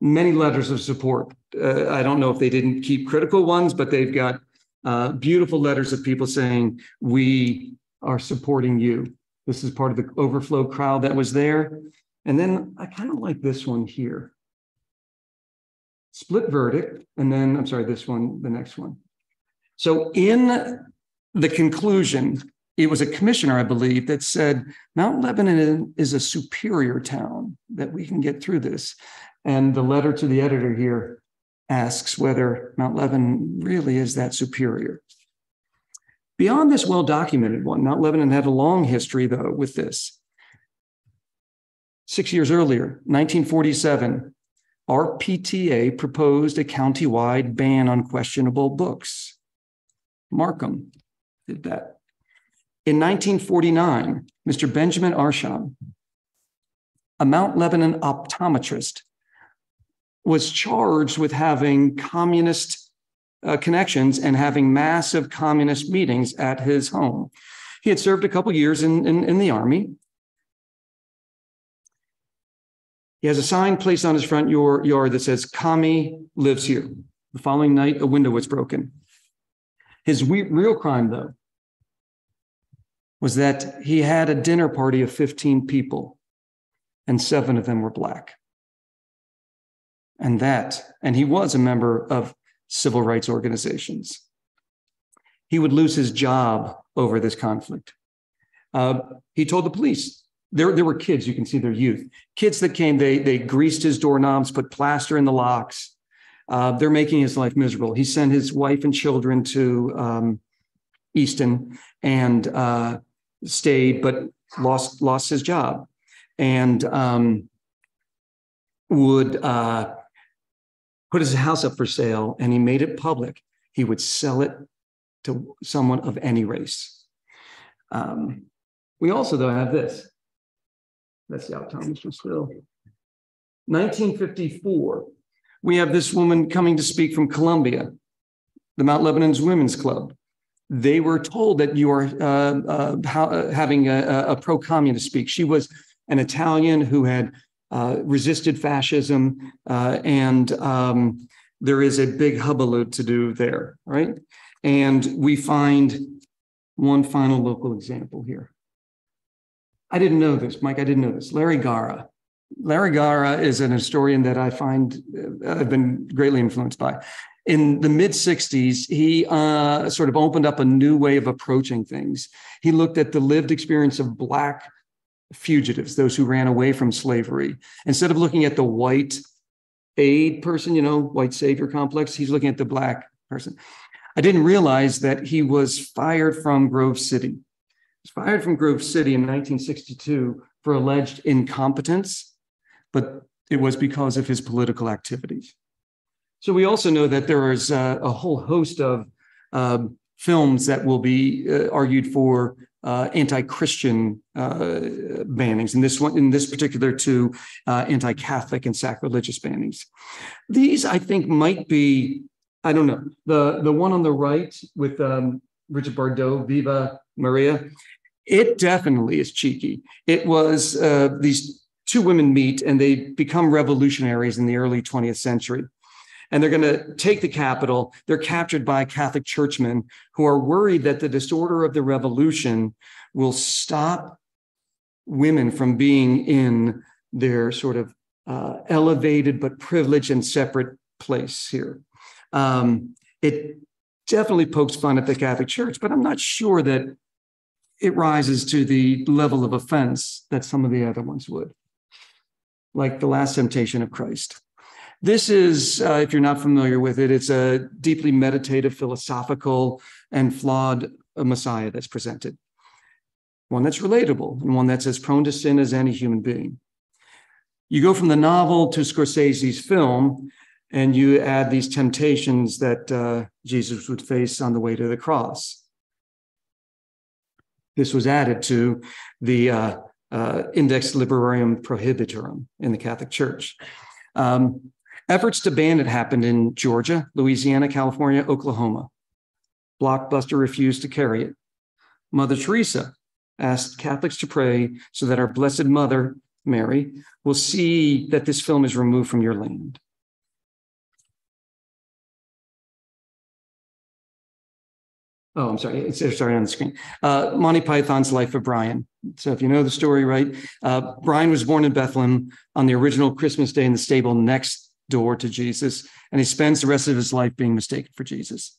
many letters of support. Uh, I don't know if they didn't keep critical ones, but they've got uh, beautiful letters of people saying, We are supporting you. This is part of the overflow crowd that was there. And then I kind of like this one here split verdict. And then, I'm sorry, this one, the next one. So in the conclusion, it was a commissioner, I believe, that said Mount Lebanon is a superior town that we can get through this. And the letter to the editor here asks whether Mount Lebanon really is that superior. Beyond this well documented one, Mount Lebanon had a long history, though, with this. Six years earlier, 1947, our PTA proposed a countywide ban on questionable books. Markham did that. In 1949, Mr. Benjamin Arsham, a Mount Lebanon optometrist, was charged with having communist uh, connections and having massive communist meetings at his home. He had served a couple years in, in, in the army. He has a sign placed on his front yard that says, Kami lives here. The following night, a window was broken. His real crime, though, was that he had a dinner party of 15 people, and seven of them were Black. And that, and he was a member of civil rights organizations. He would lose his job over this conflict. Uh, he told the police there, there were kids, you can see their youth, kids that came, they, they greased his doorknobs, put plaster in the locks. Uh, they're making his life miserable. He sent his wife and children to um, Easton and uh, stayed, but lost lost his job, and um, would uh, put his house up for sale, and he made it public. He would sell it to someone of any race. Um, we also, though, have this. See how Thomas still. 1954, we have this woman coming to speak from Columbia, the Mount Lebanon's Women's Club they were told that you are uh, uh, ha- having a, a pro communist speak. She was an Italian who had uh, resisted fascism, uh, and um, there is a big hubbub to do there, right? And we find one final local example here. I didn't know this, Mike. I didn't know this. Larry Gara. Larry Gara is an historian that I find uh, I've been greatly influenced by in the mid 60s, he uh, sort of opened up a new way of approaching things. He looked at the lived experience of Black fugitives, those who ran away from slavery. Instead of looking at the white aid person, you know, white savior complex, he's looking at the Black person. I didn't realize that he was fired from Grove City. Was fired from Grove City in 1962 for alleged incompetence, but it was because of his political activities. So we also know that there is a, a whole host of uh, films that will be uh, argued for uh, anti-Christian uh, bannings, and this one, in this particular two, uh, anti-Catholic and sacrilegious bannings. These, I think, might be, I don't know, the the one on the right with um, Richard Bardot, Viva Maria. It definitely is cheeky. It was uh, these two women meet and they become revolutionaries in the early 20th century and they're going to take the capital. They're captured by Catholic churchmen who are worried that the disorder of the revolution will stop women from being in their sort of uh, elevated but privileged and separate place here. Um, it definitely pokes fun at the Catholic Church, but I'm not sure that it rises to the level of offense that some of the other ones would, like the last temptation of Christ. This is, uh, if you're not familiar with it, it's a deeply meditative, philosophical, and flawed uh, Messiah that's presented. One that's relatable and one that's as prone to sin as any human being. You go from the novel to Scorsese's film, and you add these temptations that uh, Jesus would face on the way to the cross. This was added to the uh, uh, Index Librorum Prohibitorum in the Catholic Church. Um, Efforts to ban it happened in Georgia, Louisiana, California, Oklahoma. Blockbuster refused to carry it. Mother Teresa asked Catholics to pray so that our Blessed Mother, Mary, will see that this film is removed from your land. Oh, I'm sorry. It's sorry on the screen. Uh, Monty Python's Life of Brian. So, if you know the story, right? Uh, Brian was born in Bethlehem on the original Christmas day in the stable next door to Jesus, and he spends the rest of his life being mistaken for Jesus.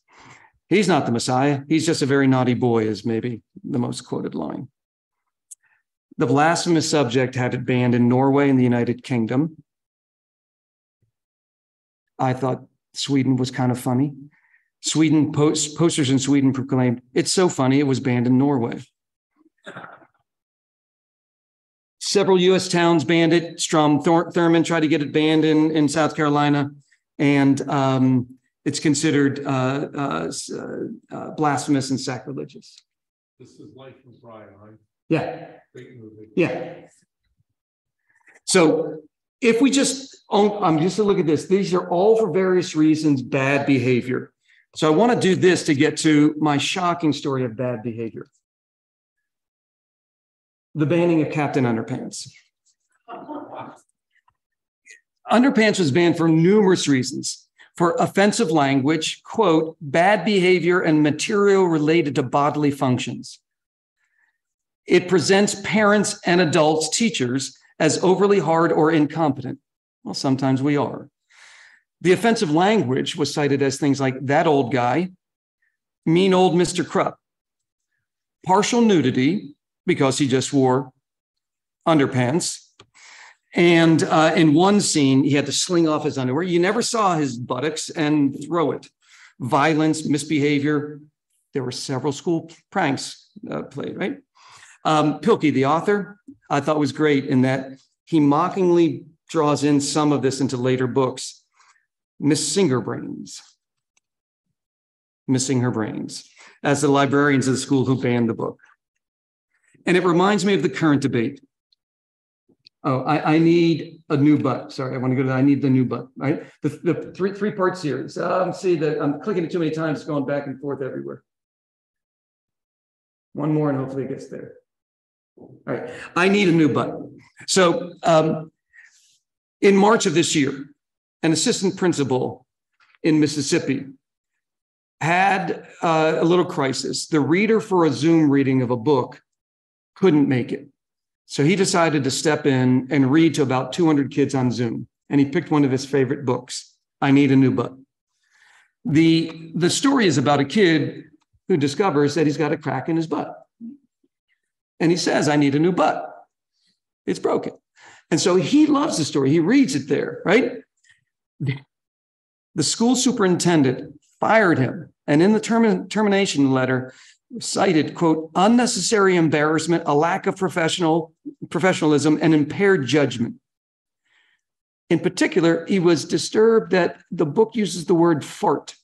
He's not the Messiah. He's just a very naughty boy, is maybe the most quoted line. The blasphemous subject had it banned in Norway and the United Kingdom. I thought Sweden was kind of funny. Sweden post, posters in Sweden proclaimed, It's so funny, it was banned in Norway. Several U.S. towns banned it. Strom Thurmond tried to get it banned in, in South Carolina, and um, it's considered uh, uh, uh, blasphemous and sacrilegious. This is Life of Brian, right? Yeah. Yeah. So if we just, I'm just to look at this, these are all for various reasons bad behavior. So I want to do this to get to my shocking story of bad behavior. The banning of Captain Underpants. Underpants was banned for numerous reasons. For offensive language, quote, bad behavior and material related to bodily functions. It presents parents and adults, teachers, as overly hard or incompetent. Well, sometimes we are. The offensive language was cited as things like that old guy, mean old Mr. Krupp, partial nudity because he just wore underpants, and uh, in one scene, he had to sling off his underwear. You never saw his buttocks and throw it. Violence, misbehavior. There were several school pranks uh, played, right? Um, Pilkey, the author, I thought was great in that he mockingly draws in some of this into later books. Miss Singer Brains, missing her brains, as the librarians of the school who banned the book. And it reminds me of the current debate Oh, I, I need a new butt. Sorry, I want to go to, I need the new butt, right? The, the three, three part series. Um, see that I'm clicking it too many times, going back and forth everywhere. One more and hopefully it gets there. All right, I need a new butt. So um, in March of this year, an assistant principal in Mississippi had uh, a little crisis. The reader for a Zoom reading of a book couldn't make it. So he decided to step in and read to about 200 kids on Zoom. And he picked one of his favorite books, I Need a New Butt. The, the story is about a kid who discovers that he's got a crack in his butt. And he says, I need a new butt. It's broken. And so he loves the story. He reads it there, right? The school superintendent fired him. And in the term- termination letter, cited, quote, unnecessary embarrassment, a lack of professional professionalism, and impaired judgment. In particular, he was disturbed that the book uses the word fart,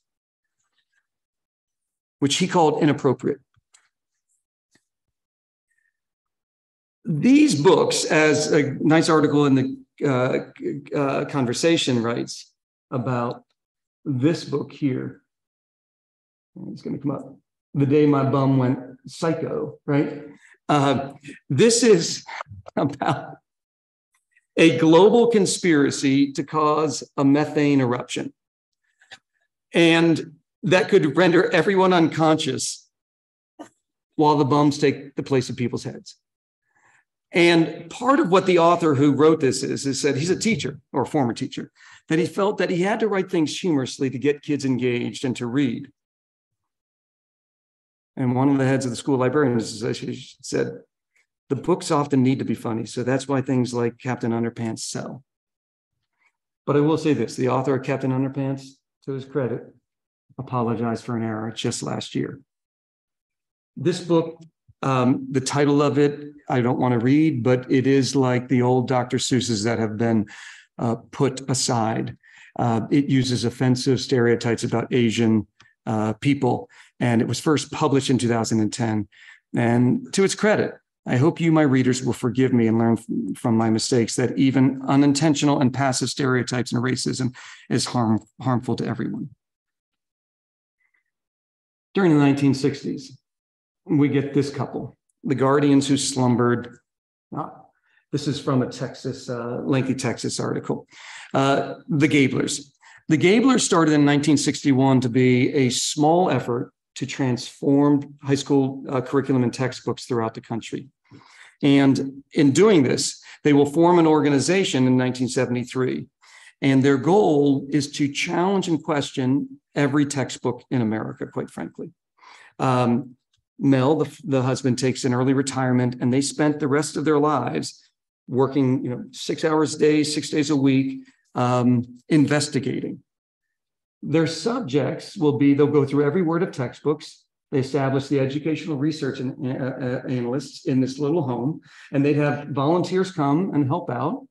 which he called inappropriate. These books, as a nice article in the uh, uh, conversation writes about this book here, it's going to come up the day my bum went psycho, right? Uh, this is [LAUGHS] about a global conspiracy to cause a methane eruption. And that could render everyone unconscious while the bums take the place of people's heads. And part of what the author who wrote this is, is that he's a teacher or a former teacher, that he felt that he had to write things humorously to get kids engaged and to read. And one of the heads of the School Librarians Association said, the books often need to be funny. So that's why things like Captain Underpants sell. But I will say this the author of Captain Underpants, to his credit, apologized for an error just last year. This book, um, the title of it, I don't want to read, but it is like the old Dr. Seuss's that have been uh, put aside. Uh, it uses offensive stereotypes about Asian uh, people and it was first published in 2010. And to its credit, I hope you, my readers, will forgive me and learn from my mistakes that even unintentional and passive stereotypes and racism is harm, harmful to everyone. During the 1960s, we get this couple, the guardians who slumbered. Ah, this is from a Texas, uh, lengthy Texas article. Uh, the Gablers. The Gablers started in 1961 to be a small effort to transform high school uh, curriculum and textbooks throughout the country. And in doing this, they will form an organization in 1973. And their goal is to challenge and question every textbook in America, quite frankly. Um, Mel, the, the husband, takes an early retirement, and they spent the rest of their lives working, you know, six hours a day, six days a week, um, investigating their subjects will be they'll go through every word of textbooks. They establish the educational research and, uh, uh, analysts in this little home, and they'd have volunteers come and help out.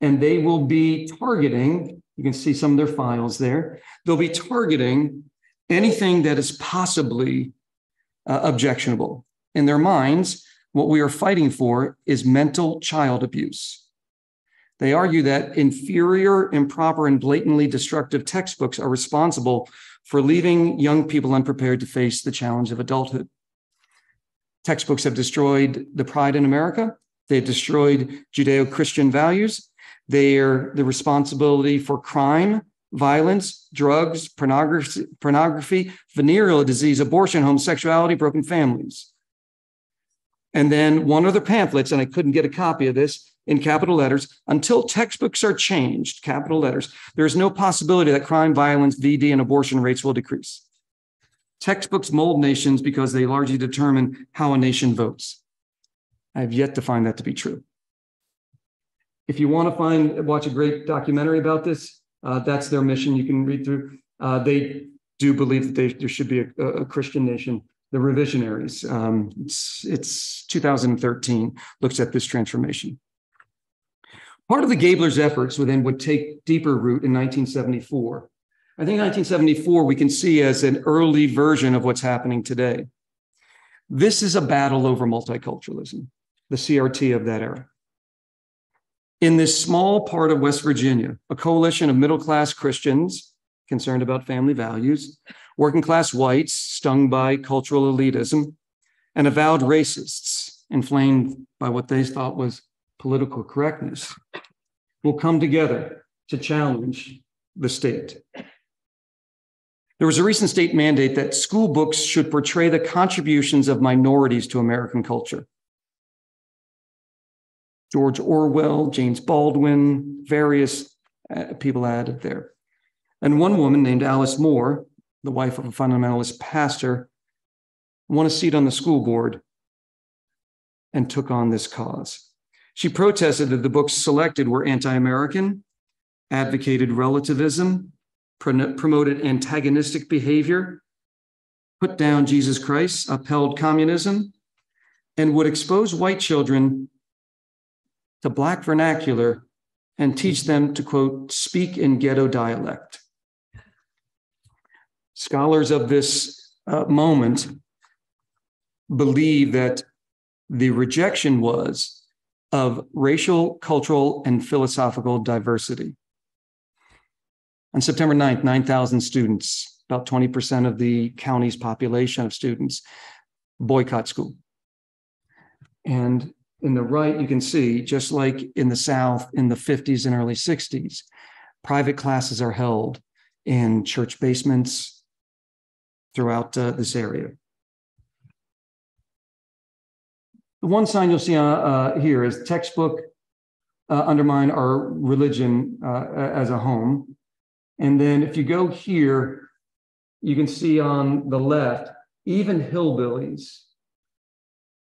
And they will be targeting, you can see some of their files there. They'll be targeting anything that is possibly uh, objectionable. In their minds, what we are fighting for is mental child abuse. They argue that inferior, improper, and blatantly destructive textbooks are responsible for leaving young people unprepared to face the challenge of adulthood. Textbooks have destroyed the pride in America. They've destroyed Judeo Christian values. They are the responsibility for crime, violence, drugs, pornography, pornography, venereal disease, abortion, homosexuality, broken families. And then one other pamphlets, and I couldn't get a copy of this in capital letters. Until textbooks are changed, capital letters, there is no possibility that crime, violence, VD, and abortion rates will decrease. Textbooks mold nations because they largely determine how a nation votes. I have yet to find that to be true. If you want to find watch a great documentary about this, uh, that's their mission. You can read through. Uh, they do believe that they, there should be a, a Christian nation the revisionaries. Um, it's, it's 2013, looks at this transformation. Part of the Gabler's efforts then would take deeper root in 1974. I think 1974 we can see as an early version of what's happening today. This is a battle over multiculturalism, the CRT of that era. In this small part of West Virginia, a coalition of middle class Christians concerned about family values working class whites stung by cultural elitism, and avowed racists inflamed by what they thought was political correctness will come together to challenge the state. There was a recent state mandate that school books should portray the contributions of minorities to American culture. George Orwell, James Baldwin, various uh, people added there. And one woman named Alice Moore the wife of a fundamentalist pastor, won a seat on the school board and took on this cause. She protested that the books selected were anti American, advocated relativism, promoted antagonistic behavior, put down Jesus Christ, upheld communism, and would expose white children to Black vernacular and teach them to, quote, speak in ghetto dialect. Scholars of this uh, moment believe that the rejection was of racial, cultural, and philosophical diversity. On September 9th, 9,000 students, about 20% of the county's population of students, boycott school. And in the right, you can see, just like in the South in the 50s and early 60s, private classes are held in church basements, throughout uh, this area. The one sign you'll see uh, uh here is textbook uh, undermine our religion uh, as a home. And then if you go here, you can see on the left, even hillbillies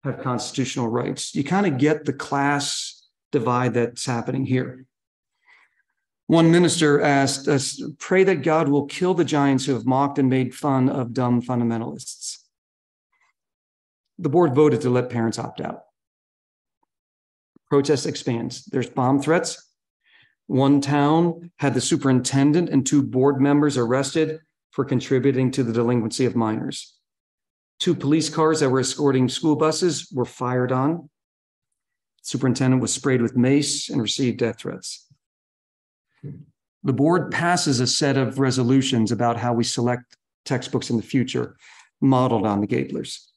have constitutional rights. You kind of get the class divide that's happening here. One minister asked us, pray that God will kill the giants who have mocked and made fun of dumb fundamentalists. The board voted to let parents opt out. Protest expands. There's bomb threats. One town had the superintendent and two board members arrested for contributing to the delinquency of minors. Two police cars that were escorting school buses were fired on. Superintendent was sprayed with mace and received death threats. The board passes a set of resolutions about how we select textbooks in the future, modeled on the Gablers.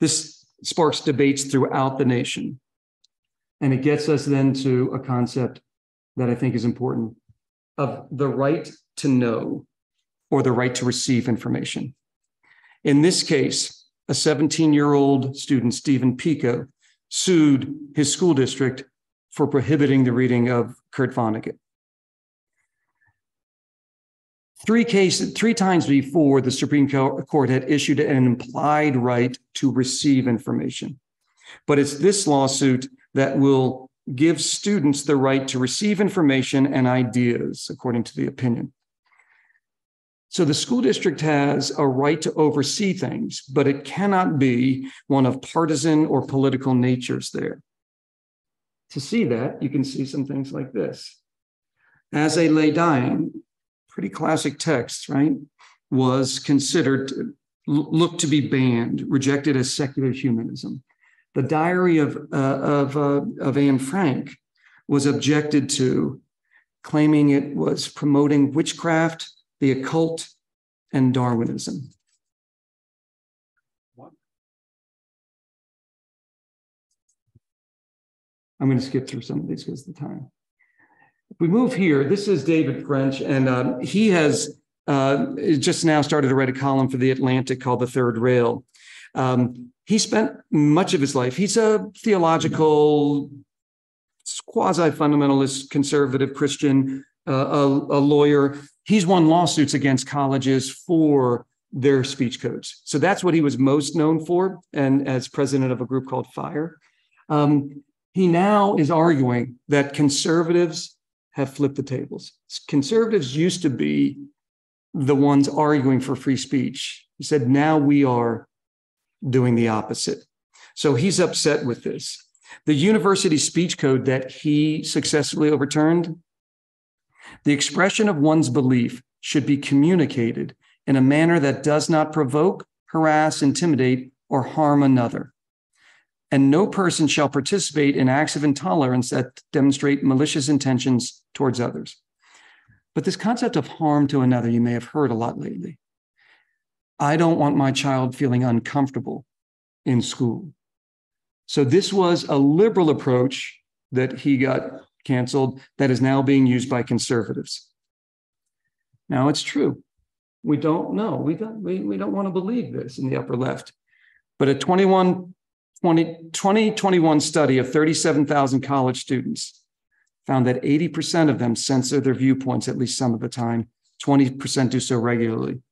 This sparks debates throughout the nation. And it gets us then to a concept that I think is important of the right to know or the right to receive information. In this case, a 17 year old student, Stephen Pico, sued his school district for prohibiting the reading of Kurt Vonnegut. Three cases, three times before, the Supreme Court had issued an implied right to receive information. But it's this lawsuit that will give students the right to receive information and ideas, according to the opinion. So the school district has a right to oversee things, but it cannot be one of partisan or political natures there. To see that, you can see some things like this. As I lay dying, pretty classic text, right? Was considered, looked to be banned, rejected as secular humanism. The diary of, uh, of, uh, of Anne Frank was objected to, claiming it was promoting witchcraft, the occult, and Darwinism. I'm going to skip through some of these because of the time. If we move here, this is David French, and uh, he has uh, just now started to write a column for the Atlantic called The Third Rail. Um, he spent much of his life, he's a theological, quasi fundamentalist, conservative Christian, uh, a, a lawyer. He's won lawsuits against colleges for their speech codes. So that's what he was most known for, and as president of a group called FIRE. Um, he now is arguing that conservatives have flipped the tables. Conservatives used to be the ones arguing for free speech. He said, now we are doing the opposite. So he's upset with this. The university speech code that he successfully overturned, the expression of one's belief should be communicated in a manner that does not provoke, harass, intimidate, or harm another and no person shall participate in acts of intolerance that demonstrate malicious intentions towards others. But this concept of harm to another, you may have heard a lot lately. I don't want my child feeling uncomfortable in school. So this was a liberal approach that he got canceled that is now being used by conservatives. Now it's true. We don't know. We don't, we, we don't want to believe this in the upper left. But a 21 20, 2021 study of 37,000 college students found that 80% of them censor their viewpoints at least some of the time, 20% do so regularly.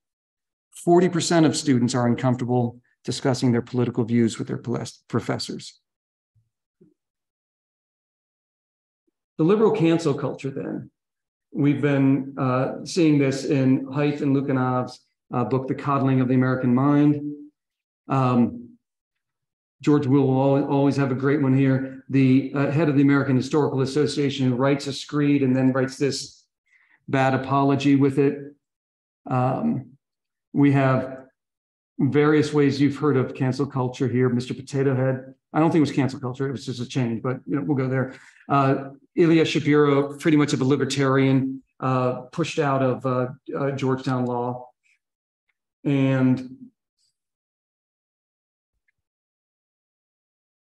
40% of students are uncomfortable discussing their political views with their professors. The liberal cancel culture, then, we've been uh, seeing this in Haidt and Lukianoff's uh, book, The Coddling of the American Mind. Um, George will always have a great one here. The uh, head of the American Historical Association who writes a screed and then writes this bad apology with it. Um, we have various ways you've heard of cancel culture here. Mr. Potato Head. I don't think it was cancel culture. It was just a change, but you know, we'll go there. Uh, Ilya Shapiro, pretty much of a libertarian, uh, pushed out of uh, uh, Georgetown Law. And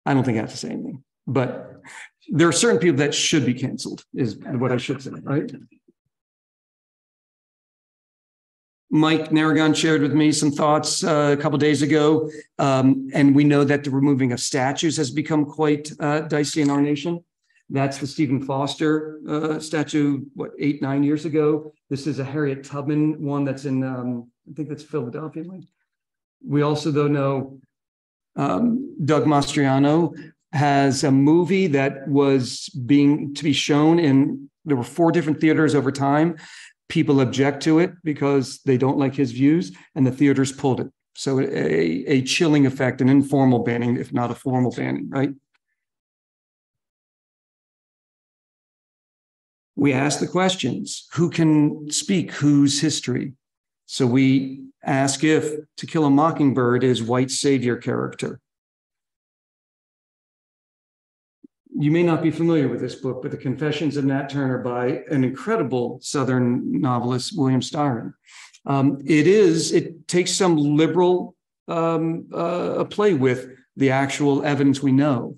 I don't think I have to say anything, but there are certain people that should be canceled, is what I should say, right? Mike Narragon shared with me some thoughts uh, a couple days ago, um, and we know that the removing of statues has become quite uh, dicey in our nation. That's the Stephen Foster uh, statue, what, eight, nine years ago. This is a Harriet Tubman one that's in, um, I think that's Philadelphia. We also, though, know um, Doug Mastriano has a movie that was being to be shown in there were four different theaters over time. People object to it because they don't like his views, and the theaters pulled it. So a, a chilling effect, an informal banning, if not a formal banning, right? We ask the questions: Who can speak? Whose history? So we ask if To Kill a Mockingbird is white savior character. You may not be familiar with this book, but The Confessions of Nat Turner by an incredible Southern novelist, William Styron. Um, it is, it takes some liberal um, uh, play with the actual evidence we know.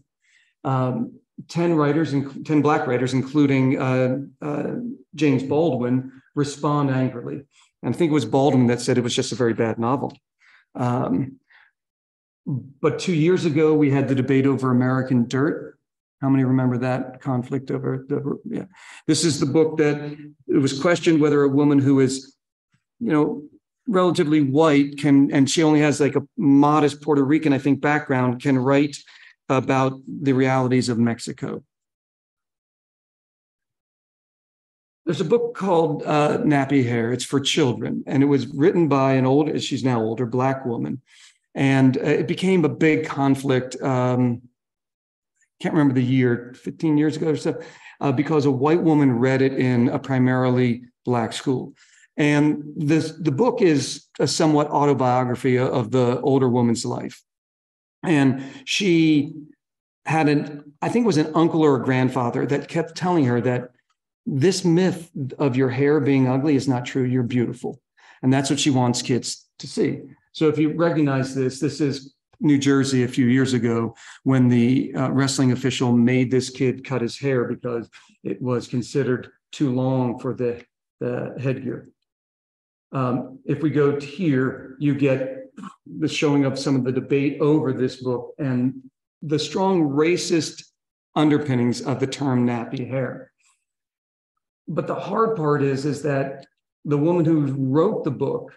Um, 10 writers, 10 Black writers, including uh, uh, James Baldwin, respond angrily. And I think it was Baldwin that said it was just a very bad novel. Um, but two years ago, we had the debate over American Dirt. How many remember that conflict over the? Yeah, this is the book that it was questioned whether a woman who is, you know, relatively white can, and she only has like a modest Puerto Rican, I think, background, can write about the realities of Mexico. There's a book called uh, Nappy Hair. It's for children, and it was written by an old, she's now older, black woman, and uh, it became a big conflict. Um, can't remember the year, 15 years ago or so, uh, because a white woman read it in a primarily black school. And this the book is a somewhat autobiography of the older woman's life. And she had an, I think it was an uncle or a grandfather that kept telling her that this myth of your hair being ugly is not true. You're beautiful. And that's what she wants kids to see. So if you recognize this, this is New Jersey a few years ago when the uh, wrestling official made this kid cut his hair because it was considered too long for the, the headgear. Um, if we go here, you get the showing of some of the debate over this book and the strong racist underpinnings of the term nappy hair. But the hard part is, is that the woman who wrote the book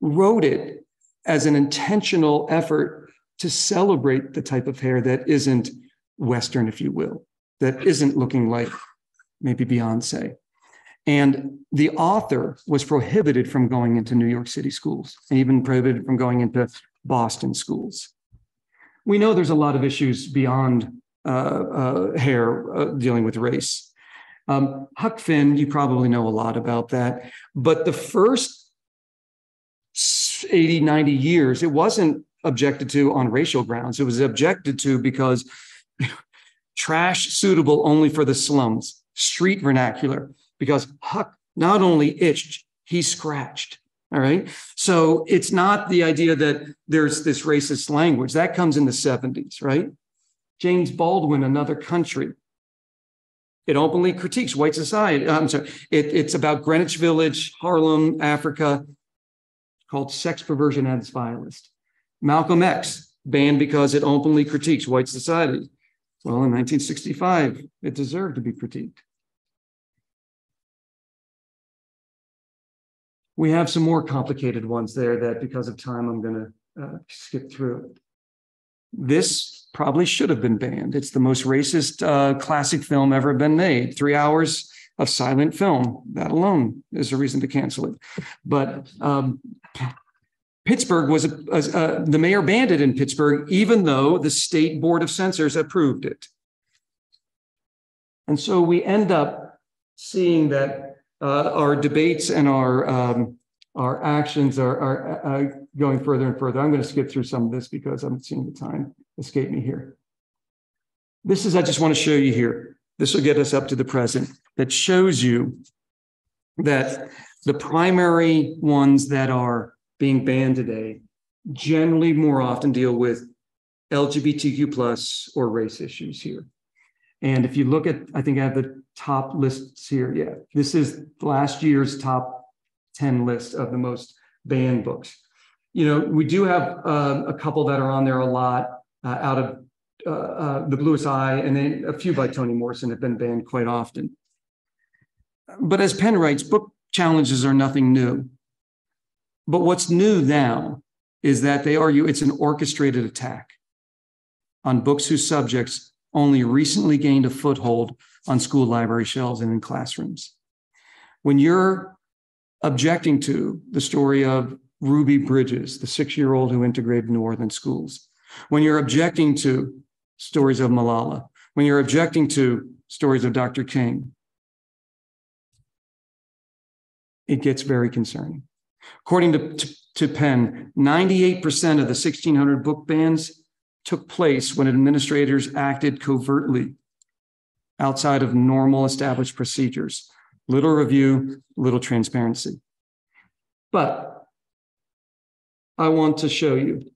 wrote it as an intentional effort to celebrate the type of hair that isn't Western, if you will, that isn't looking like maybe Beyonce. And the author was prohibited from going into New York City schools and even prohibited from going into Boston schools. We know there's a lot of issues beyond uh, uh, hair uh, dealing with race. Um, Huck Finn, you probably know a lot about that. But the first 80, 90 years, it wasn't objected to on racial grounds. It was objected to because [LAUGHS] trash suitable only for the slums, street vernacular, because Huck not only itched, he scratched. All right. So it's not the idea that there's this racist language that comes in the 70s, right? James Baldwin, Another Country. It openly critiques white society. I'm sorry. It, it's about Greenwich Village, Harlem, Africa, called Sex Perversion at its Vilest. Malcolm X, banned because it openly critiques white society. Well, in 1965, it deserved to be critiqued. We have some more complicated ones there that, because of time, I'm going to uh, skip through. This probably should have been banned. It's the most racist uh, classic film ever been made. Three hours of silent film. That alone is a reason to cancel it. But um, Pittsburgh was a, a, the mayor banned it in Pittsburgh, even though the state board of censors approved it. And so we end up seeing that uh, our debates and our um, our actions are, are uh, going further and further. I'm going to skip through some of this because I'm seeing the time escape me here. This is, I just want to show you here. This will get us up to the present that shows you that the primary ones that are being banned today generally more often deal with LGBTQ plus or race issues here. And if you look at, I think I have the top lists here. Yeah, this is last year's top 10 list of the most banned books. You know, we do have um, a couple that are on there a lot uh, out of uh, uh, The Bluest Eye, and then a few by Toni Morrison have been banned quite often. But as PEN writes, book challenges are nothing new. But what's new now is that they argue it's an orchestrated attack on books whose subjects only recently gained a foothold on school library shelves and in classrooms. When you're objecting to the story of Ruby Bridges, the six year old who integrated northern schools, when you're objecting to stories of Malala, when you're objecting to stories of Dr. King, it gets very concerning. According to, to, to PEN, 98% of the 1600 book bans took place when administrators acted covertly outside of normal established procedures. Little review, little transparency. But I want to show you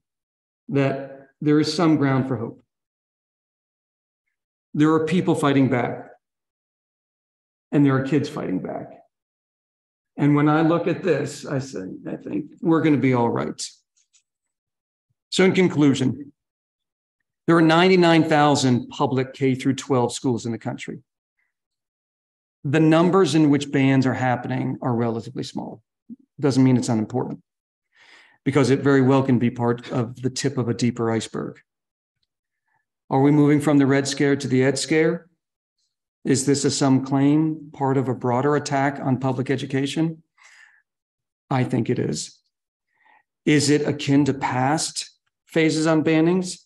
that there is some ground for hope. There are people fighting back, and there are kids fighting back. And when I look at this, I say, I think we're going to be all right. So, in conclusion, there are 99,000 public K through 12 schools in the country. The numbers in which bans are happening are relatively small. Doesn't mean it's unimportant because it very well can be part of the tip of a deeper iceberg. Are we moving from the red scare to the ed scare? Is this a some claim part of a broader attack on public education? I think it is. Is it akin to past phases on bannings?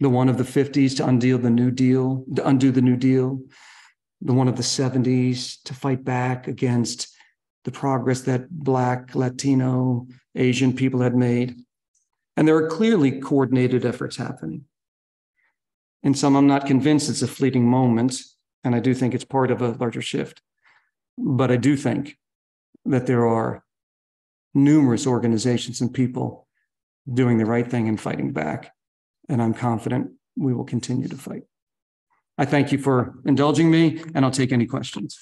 The one of the 50s to undo the New Deal, to undo the New Deal, the one of the 70s to fight back against the progress that Black, Latino, Asian people had made. And there are clearly coordinated efforts happening. In some, I'm not convinced it's a fleeting moment, and I do think it's part of a larger shift. But I do think that there are numerous organizations and people doing the right thing and fighting back. And I'm confident we will continue to fight. I thank you for indulging me, and I'll take any questions.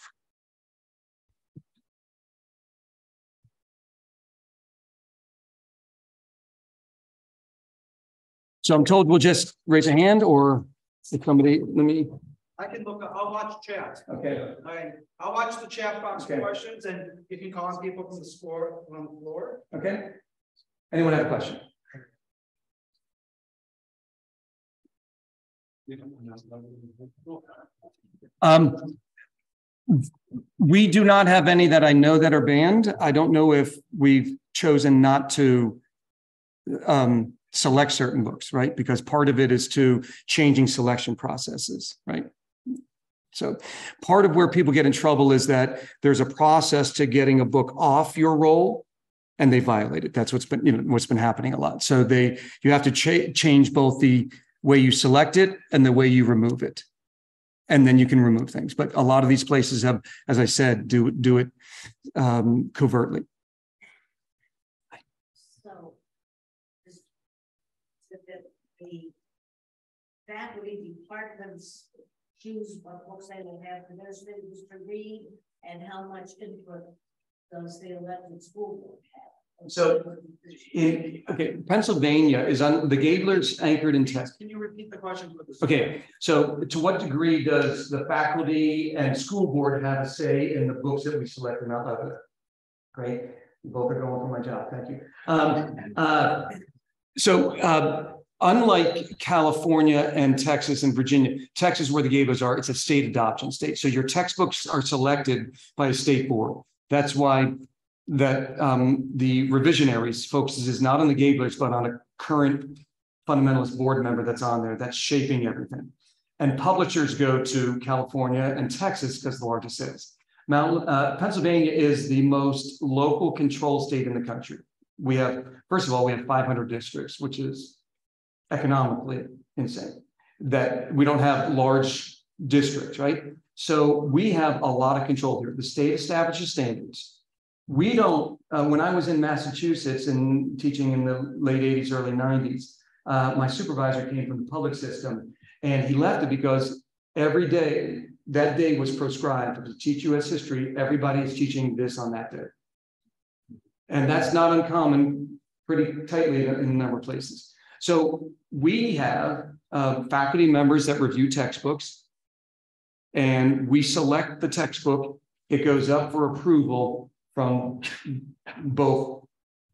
So I'm told we'll just raise a hand or if somebody, let me, I can look, I'll watch chat. okay. I, I'll watch the chat box for Okay. questions and you can call on people from the score, from the floor. Okay. Anyone have a question? Um, we do not have any that I know that are banned. I don't know if we've chosen not to um, select certain books, right? Because part of it is to changing selection processes, right? So part of where people get in trouble is that there's a process to getting a book off your roll and they violate it. That's what's been, you know, what's been happening a lot. So they, you have to cha- change both the way you select it and the way you remove it. And then you can remove things. But a lot of these places have, as I said, do, do it um, covertly. So. this- so that The faculty departments choose what books they will have for their students to read and how much input does the elected school board have? So, In, okay, Pennsylvania is on, the Gabler's anchored in Texas. Can you repeat the question? for the- Okay, so to what degree does the faculty and school board have a say in the books that we select in not Lebanon? Great, you both are going for my job, thank you. Um, uh, so, uh, unlike California and Texas and Virginia, Texas where the Gablers are, it's a state adoption state. So your textbooks are selected by a state board. That's why that um, the revisionaries focuses is not on the Gablers, but on a current fundamentalist board member that's on there that's shaping everything. And publishers go to California and Texas because the largest is. Mount uh, Pennsylvania is the most local control state in the country. We have, first of all, we have 500 districts, which is economically insane. That we don't have large districts, right? So we have a lot of control here. The state establishes standards. We don't, uh, when I was in Massachusetts and teaching in the late 80s, early 90s, uh, my supervisor came from the public system and he left it because every day, that day was prescribed to teach US history. Everybody is teaching this on that day. And that's not uncommon pretty tightly in a number of places. So we have uh, faculty members that review textbooks. And we select the textbook. It goes up for approval from both.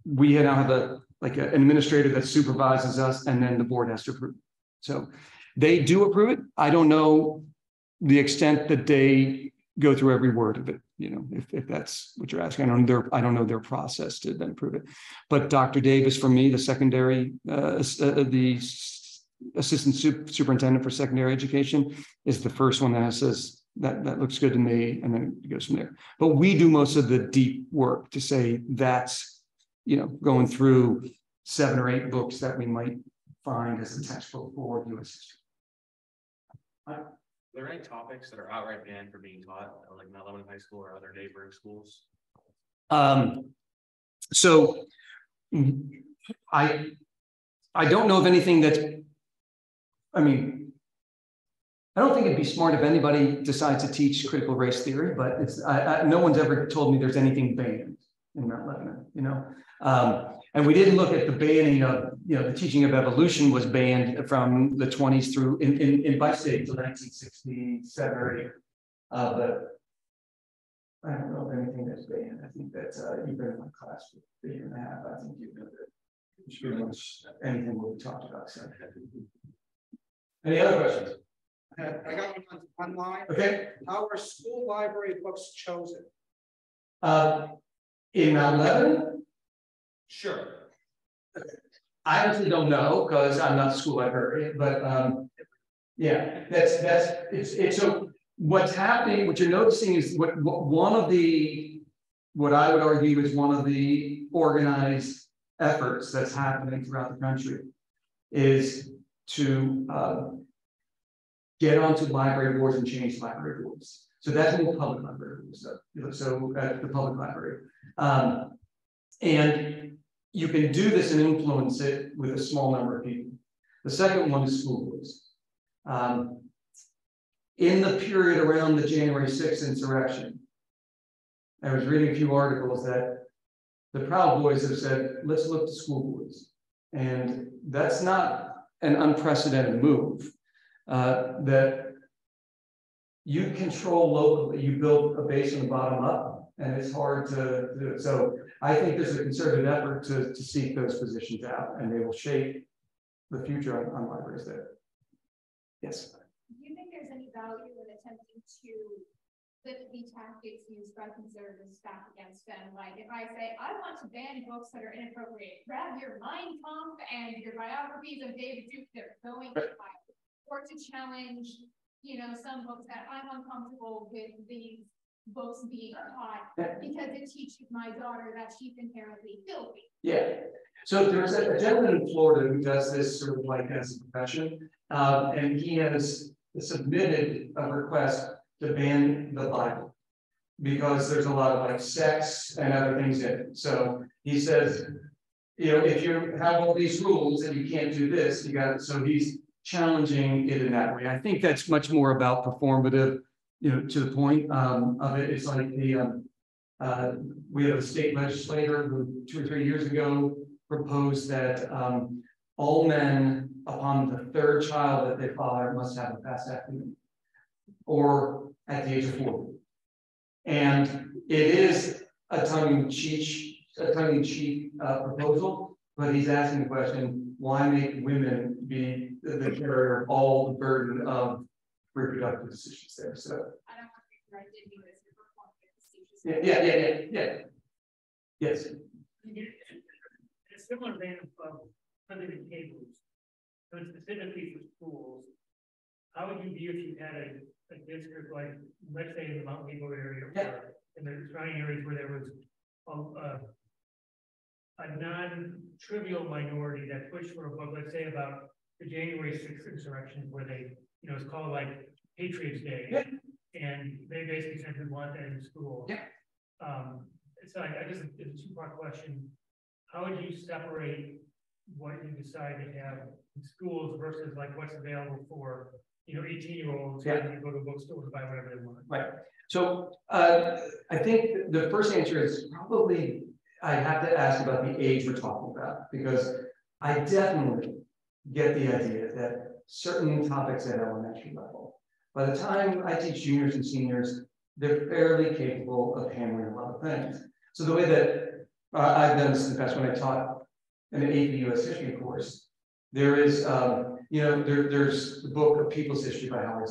We now have a like an administrator that supervises us, and then the board has to approve. So they do approve it. I don't know the extent that they go through every word of it. You know, if, if that's what you're asking, I don't know their I don't know their process to then approve it. But Dr. Davis, for me, the secondary uh, uh, the assistant superintendent for secondary education is the first one that says that that looks good to me, and then it goes from there. But we do most of the deep work to say that's you know going through seven or eight books that we might find as a textbook for U.S. history. Are there any topics that are outright banned for being taught, at, like Mount Lebanon High School or other neighboring schools? Um, so I I don't know of anything that I mean, I don't think it'd be smart if anybody decides to teach critical race theory, but it's I, I, no one's ever told me there's anything banned in Mount Lebanon, you know. Um, and we didn't look at the banning of, you know, the teaching of evolution was banned from the 20s through in in, in by state to 1967 or 8. Uh, but I don't know of anything that's banned. I think that uh, you've been in my class for a year and a half. I think you know that pretty much anything we talked about. So. Any other questions? I got one on- online. Okay. How are school library books chosen? Uh, in Mount Lebanon, Sure. I actually don't know because I'm not the school librarian, but um, yeah, that's that's it's it's so what's happening, what you're noticing is what, what one of the what I would argue is one of the organized efforts that's happening throughout the country is to uh, get onto library boards and change library boards. So that's the public library, so, so at the public library. Um, and you can do this and influence it with a small number of people. The second one is school boards. Um, in the period around the January 6th insurrection, I was reading a few articles that the Proud Boys have said, let's look to school boards. And that's not an unprecedented move. Uh, that you control locally, you build a base from the bottom up, and it's hard to do it. So I think there's a concerted effort to, to seek those positions out, and they will shape the future on, on libraries there. Yes. Do you think there's any value in attempting to lift the tactics used by conservatives back against them? Like if I say, I want to ban books that are inappropriate, grab your Mein Kampf and your biographies of David Duke, they're going to fire. Or to challenge, you know, some books that I'm uncomfortable with these books being taught because it teaches my daughter that she's inherently filthy. Yeah. So there's a gentleman in Florida who does this sort of like as a profession, um, and he has submitted a request to ban the Bible because there's a lot of like sex and other things in it. So he says, you know, if you have all these rules and you can't do this, you got it. So he's challenging it in that way. I think that's much more about performative, you know, to the point um, of it. It's like the um, uh, we have a state legislator who two or three years ago proposed that um, all men upon the third child that they father must have a vasectomy or at the age of 40. And it is a tongue-in-cheek, a tongue-in-cheek uh, proposal, but he's asking the question, why make women be the, the carrier of all the burden of reproductive decisions there? So I don't want to be corrected because you're performing facetious. yeah, yeah, yeah, yeah, yeah. Yes. In a similar vein of um, limited tables, but specifically for schools, how would you view if you had a, a district like, let's say in the Mount Nebo area Yeah. or in the surrounding areas where there was um, uh, a non-trivial minority that pushed for a book, let's say about the January sixth insurrection where they, you know, it's called like Patriots Day. Yeah. And they basically said we want that in school. Yeah. Um, so I, I guess it's a two-part question. How would you separate what you decide to have in schools versus like what's available for, you know, eighteen year olds who Yeah. go to a bookstore to buy whatever they want? Right. So uh, I think the first answer is probably I have to ask about the age we're talking about because I definitely get the idea that certain topics at elementary level, by the time I teach juniors and seniors, they're fairly capable of handling a lot of things. So the way that uh, I've done this in the past when I taught an AP US history course, there is, um, you know, there, there's the book of People's History by Howard.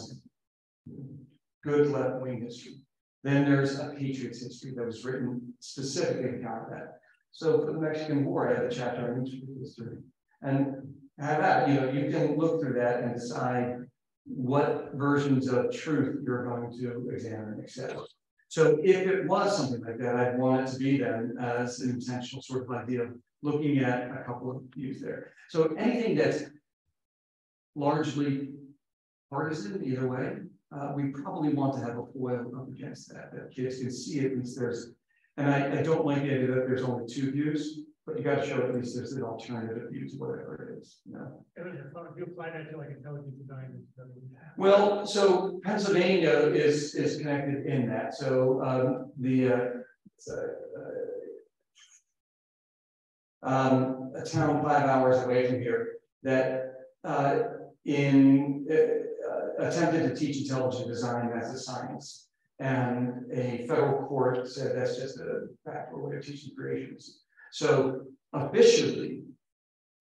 Good left wing history. Then there's a Patriots history that was written specifically to counter that. So for the Mexican War, I had a chapter on each history. And have about you know, you can look through that and decide what versions of truth you're going to examine and accept. So if it was something like that, I'd want it to be then as an intentional sort of idea of looking at a couple of views there. So anything that's largely partisan either way, uh, we probably want to have a foil up against that, that kids can see at least there's, and I, I don't like the idea that there's only two views, but you gotta show at least there's an alternative views, whatever it is, you know? If you apply that to like intelligent design. it's. Well, so Pennsylvania is, is connected in that, so, um, the, uh, uh, um, a town five hours away from here that, uh, in, uh, attempted to teach intelligent design as a science. And a federal court said that's just a factual way of teaching creations. So officially,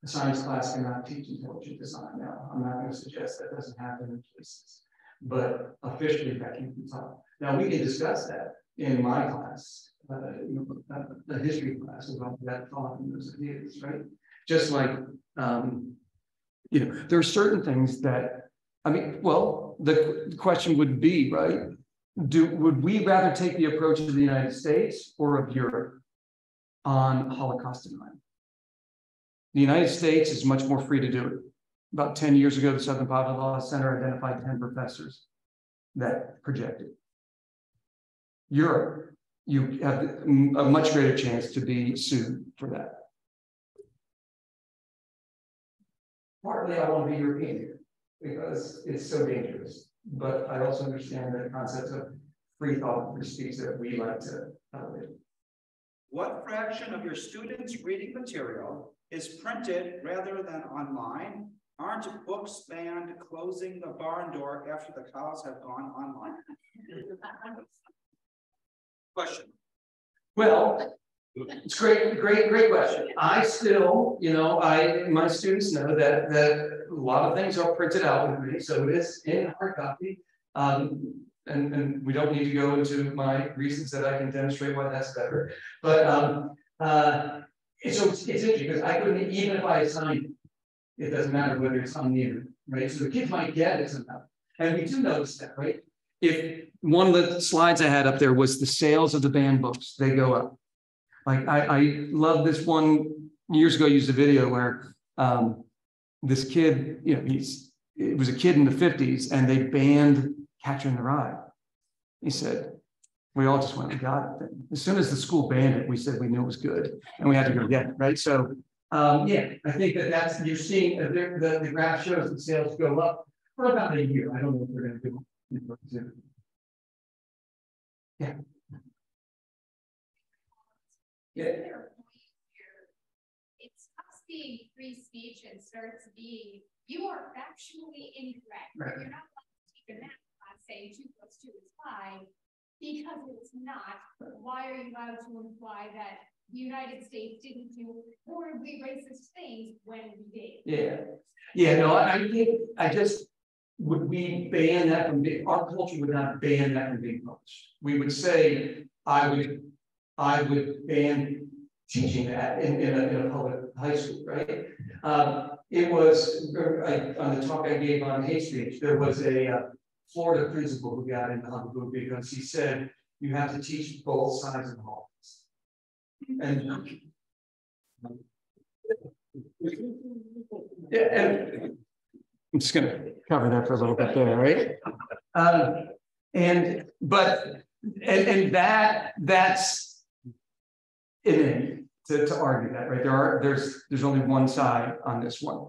a science class cannot teach intelligent design now. I'm not going to suggest that doesn't happen in cases, but officially that can be taught. Now we can discuss that in my class, uh, you know, uh, the history class about that thought and those ideas, right? Just like, um, you know, there are certain things that, I mean, well, the question would be, right? Do would we rather take the approach of the United States or of Europe on Holocaust denial? The United States is much more free to do it. About 10 years ago, the Southern Poverty Law Center identified 10 professors that projected. Europe, you have a much greater chance to be sued for that. Partly, I want to be European because it's so dangerous, but I also understand the concept of free thought, free speech that we like to elevate. What fraction of your students' reading material is printed rather than online? Aren't books banned closing the barn door after the cows have gone online? Question. Well, it's great, great, great question. I still, you know, I, my students know that, that a lot of things are printed out with me, so it is in hard copy. Um, and, and we don't need to go into my reasons that I can demonstrate why that's better. But um, uh, it's, it's interesting because I couldn't, even if I assigned it, it doesn't matter whether it's on the right? So the kids might get it somehow. And we do notice that, right? If one of the slides I had up there was the sales of the banned books, they go up. Like I, I love this one years ago, I used a video where um, this kid, you know, he's it was a kid in the 50s and they banned Catcher in the Rye. He said, we all just went and got it. Then. As soon as the school banned it, we said we knew it was good and we had to go get it, right? So, um, yeah, I think that that's, you're seeing uh, the, the, graph shows that sales go up for about a year. I don't know if they're going to do Yeah. Yeah. It's us being free speech and starts being, you are factually incorrect. Right. You're not allowed to take a nap say two plus two is five, because it's not, why are you allowed to imply that the United States didn't do horribly racist things when we did? Yeah, yeah, no, I, I think, I just, would we ban that from being, our culture would not ban that from being published. We would say, I would, I would ban teaching that in, in, a, in a public high school, right? Um, it was, I, on the talk I gave on hate speech, there was a, uh, Florida principal who got into Huckaboo because he said you have to teach both sides of the politics. And yeah, and I'm just gonna cover that for a little bit there, right? Um, and but and, and that that's it to, to argue that, right? There are there's there's only one side on this one.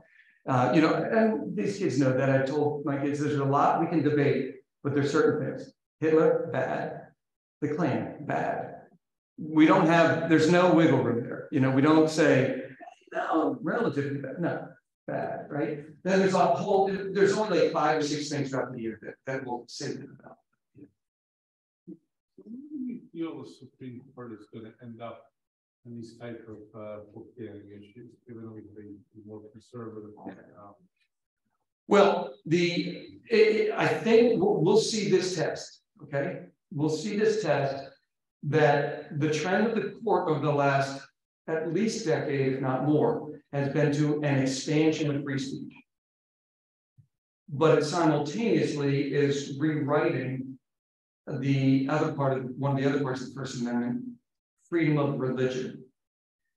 Uh, you know, and these kids know that I told my kids there's a lot we can debate, but there's certain things. Hitler, bad. The Klan, bad. We don't have, there's no wiggle room there. You know, we don't say, no, relatively bad. No, bad, right? Then there's a whole, there's only like five or six things throughout the year that, that will say that about. Where do you feel the Supreme Court is going to end up in these type of uh, book issues, given we be more conservative. Um, well, the it, I think we'll, we'll see this test. Okay, we'll see this test that the trend of the court over the last at least decade, if not more, has been to an expansion of free speech. But it simultaneously is rewriting the other part of one of the other parts of the First Amendment, freedom of religion.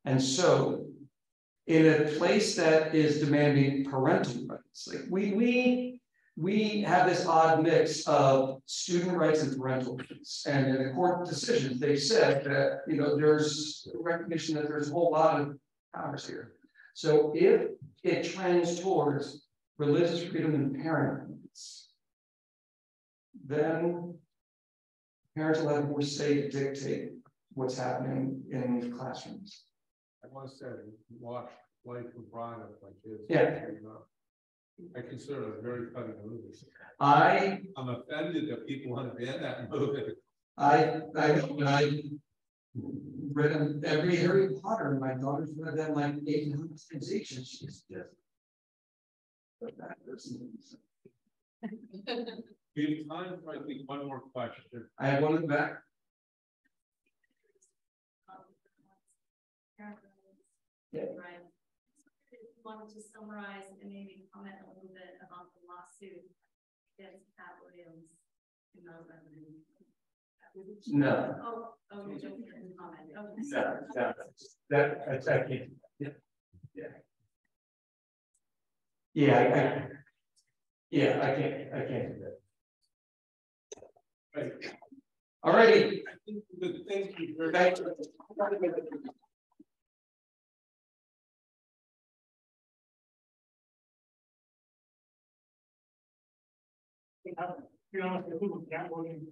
And so, in a place that is demanding parental rights, like we we we have this odd mix of student rights and parental rights. And in the court decisions, they said that you know there's recognition that there's a whole lot of powers here. So if it trends towards religious freedom and parent rights, then parents will have more say to dictate what's happening in these classrooms. I want to say, watch Life of Brian with my kids. Yeah. I consider it a very funny movie. I I'm offended that people want to ban that movie. I I when I read every Harry Potter, and my daughter's read them like eight hundred times each, and she's just but that person. [LAUGHS] We have time for, I think, one more question. I have one in the back. Yeah. Wanted to summarize and maybe comment a little bit about the lawsuit against Pat Williams. in Mount Lebanon. No. Oh, oh, you don't comment. Okay. No, no, that, I, I can't. Yeah. Yeah. Yeah, I, I, yeah, I can't, I can't do that. Right. All righty. Thank you very Thank much. you. You know, if you look at that one,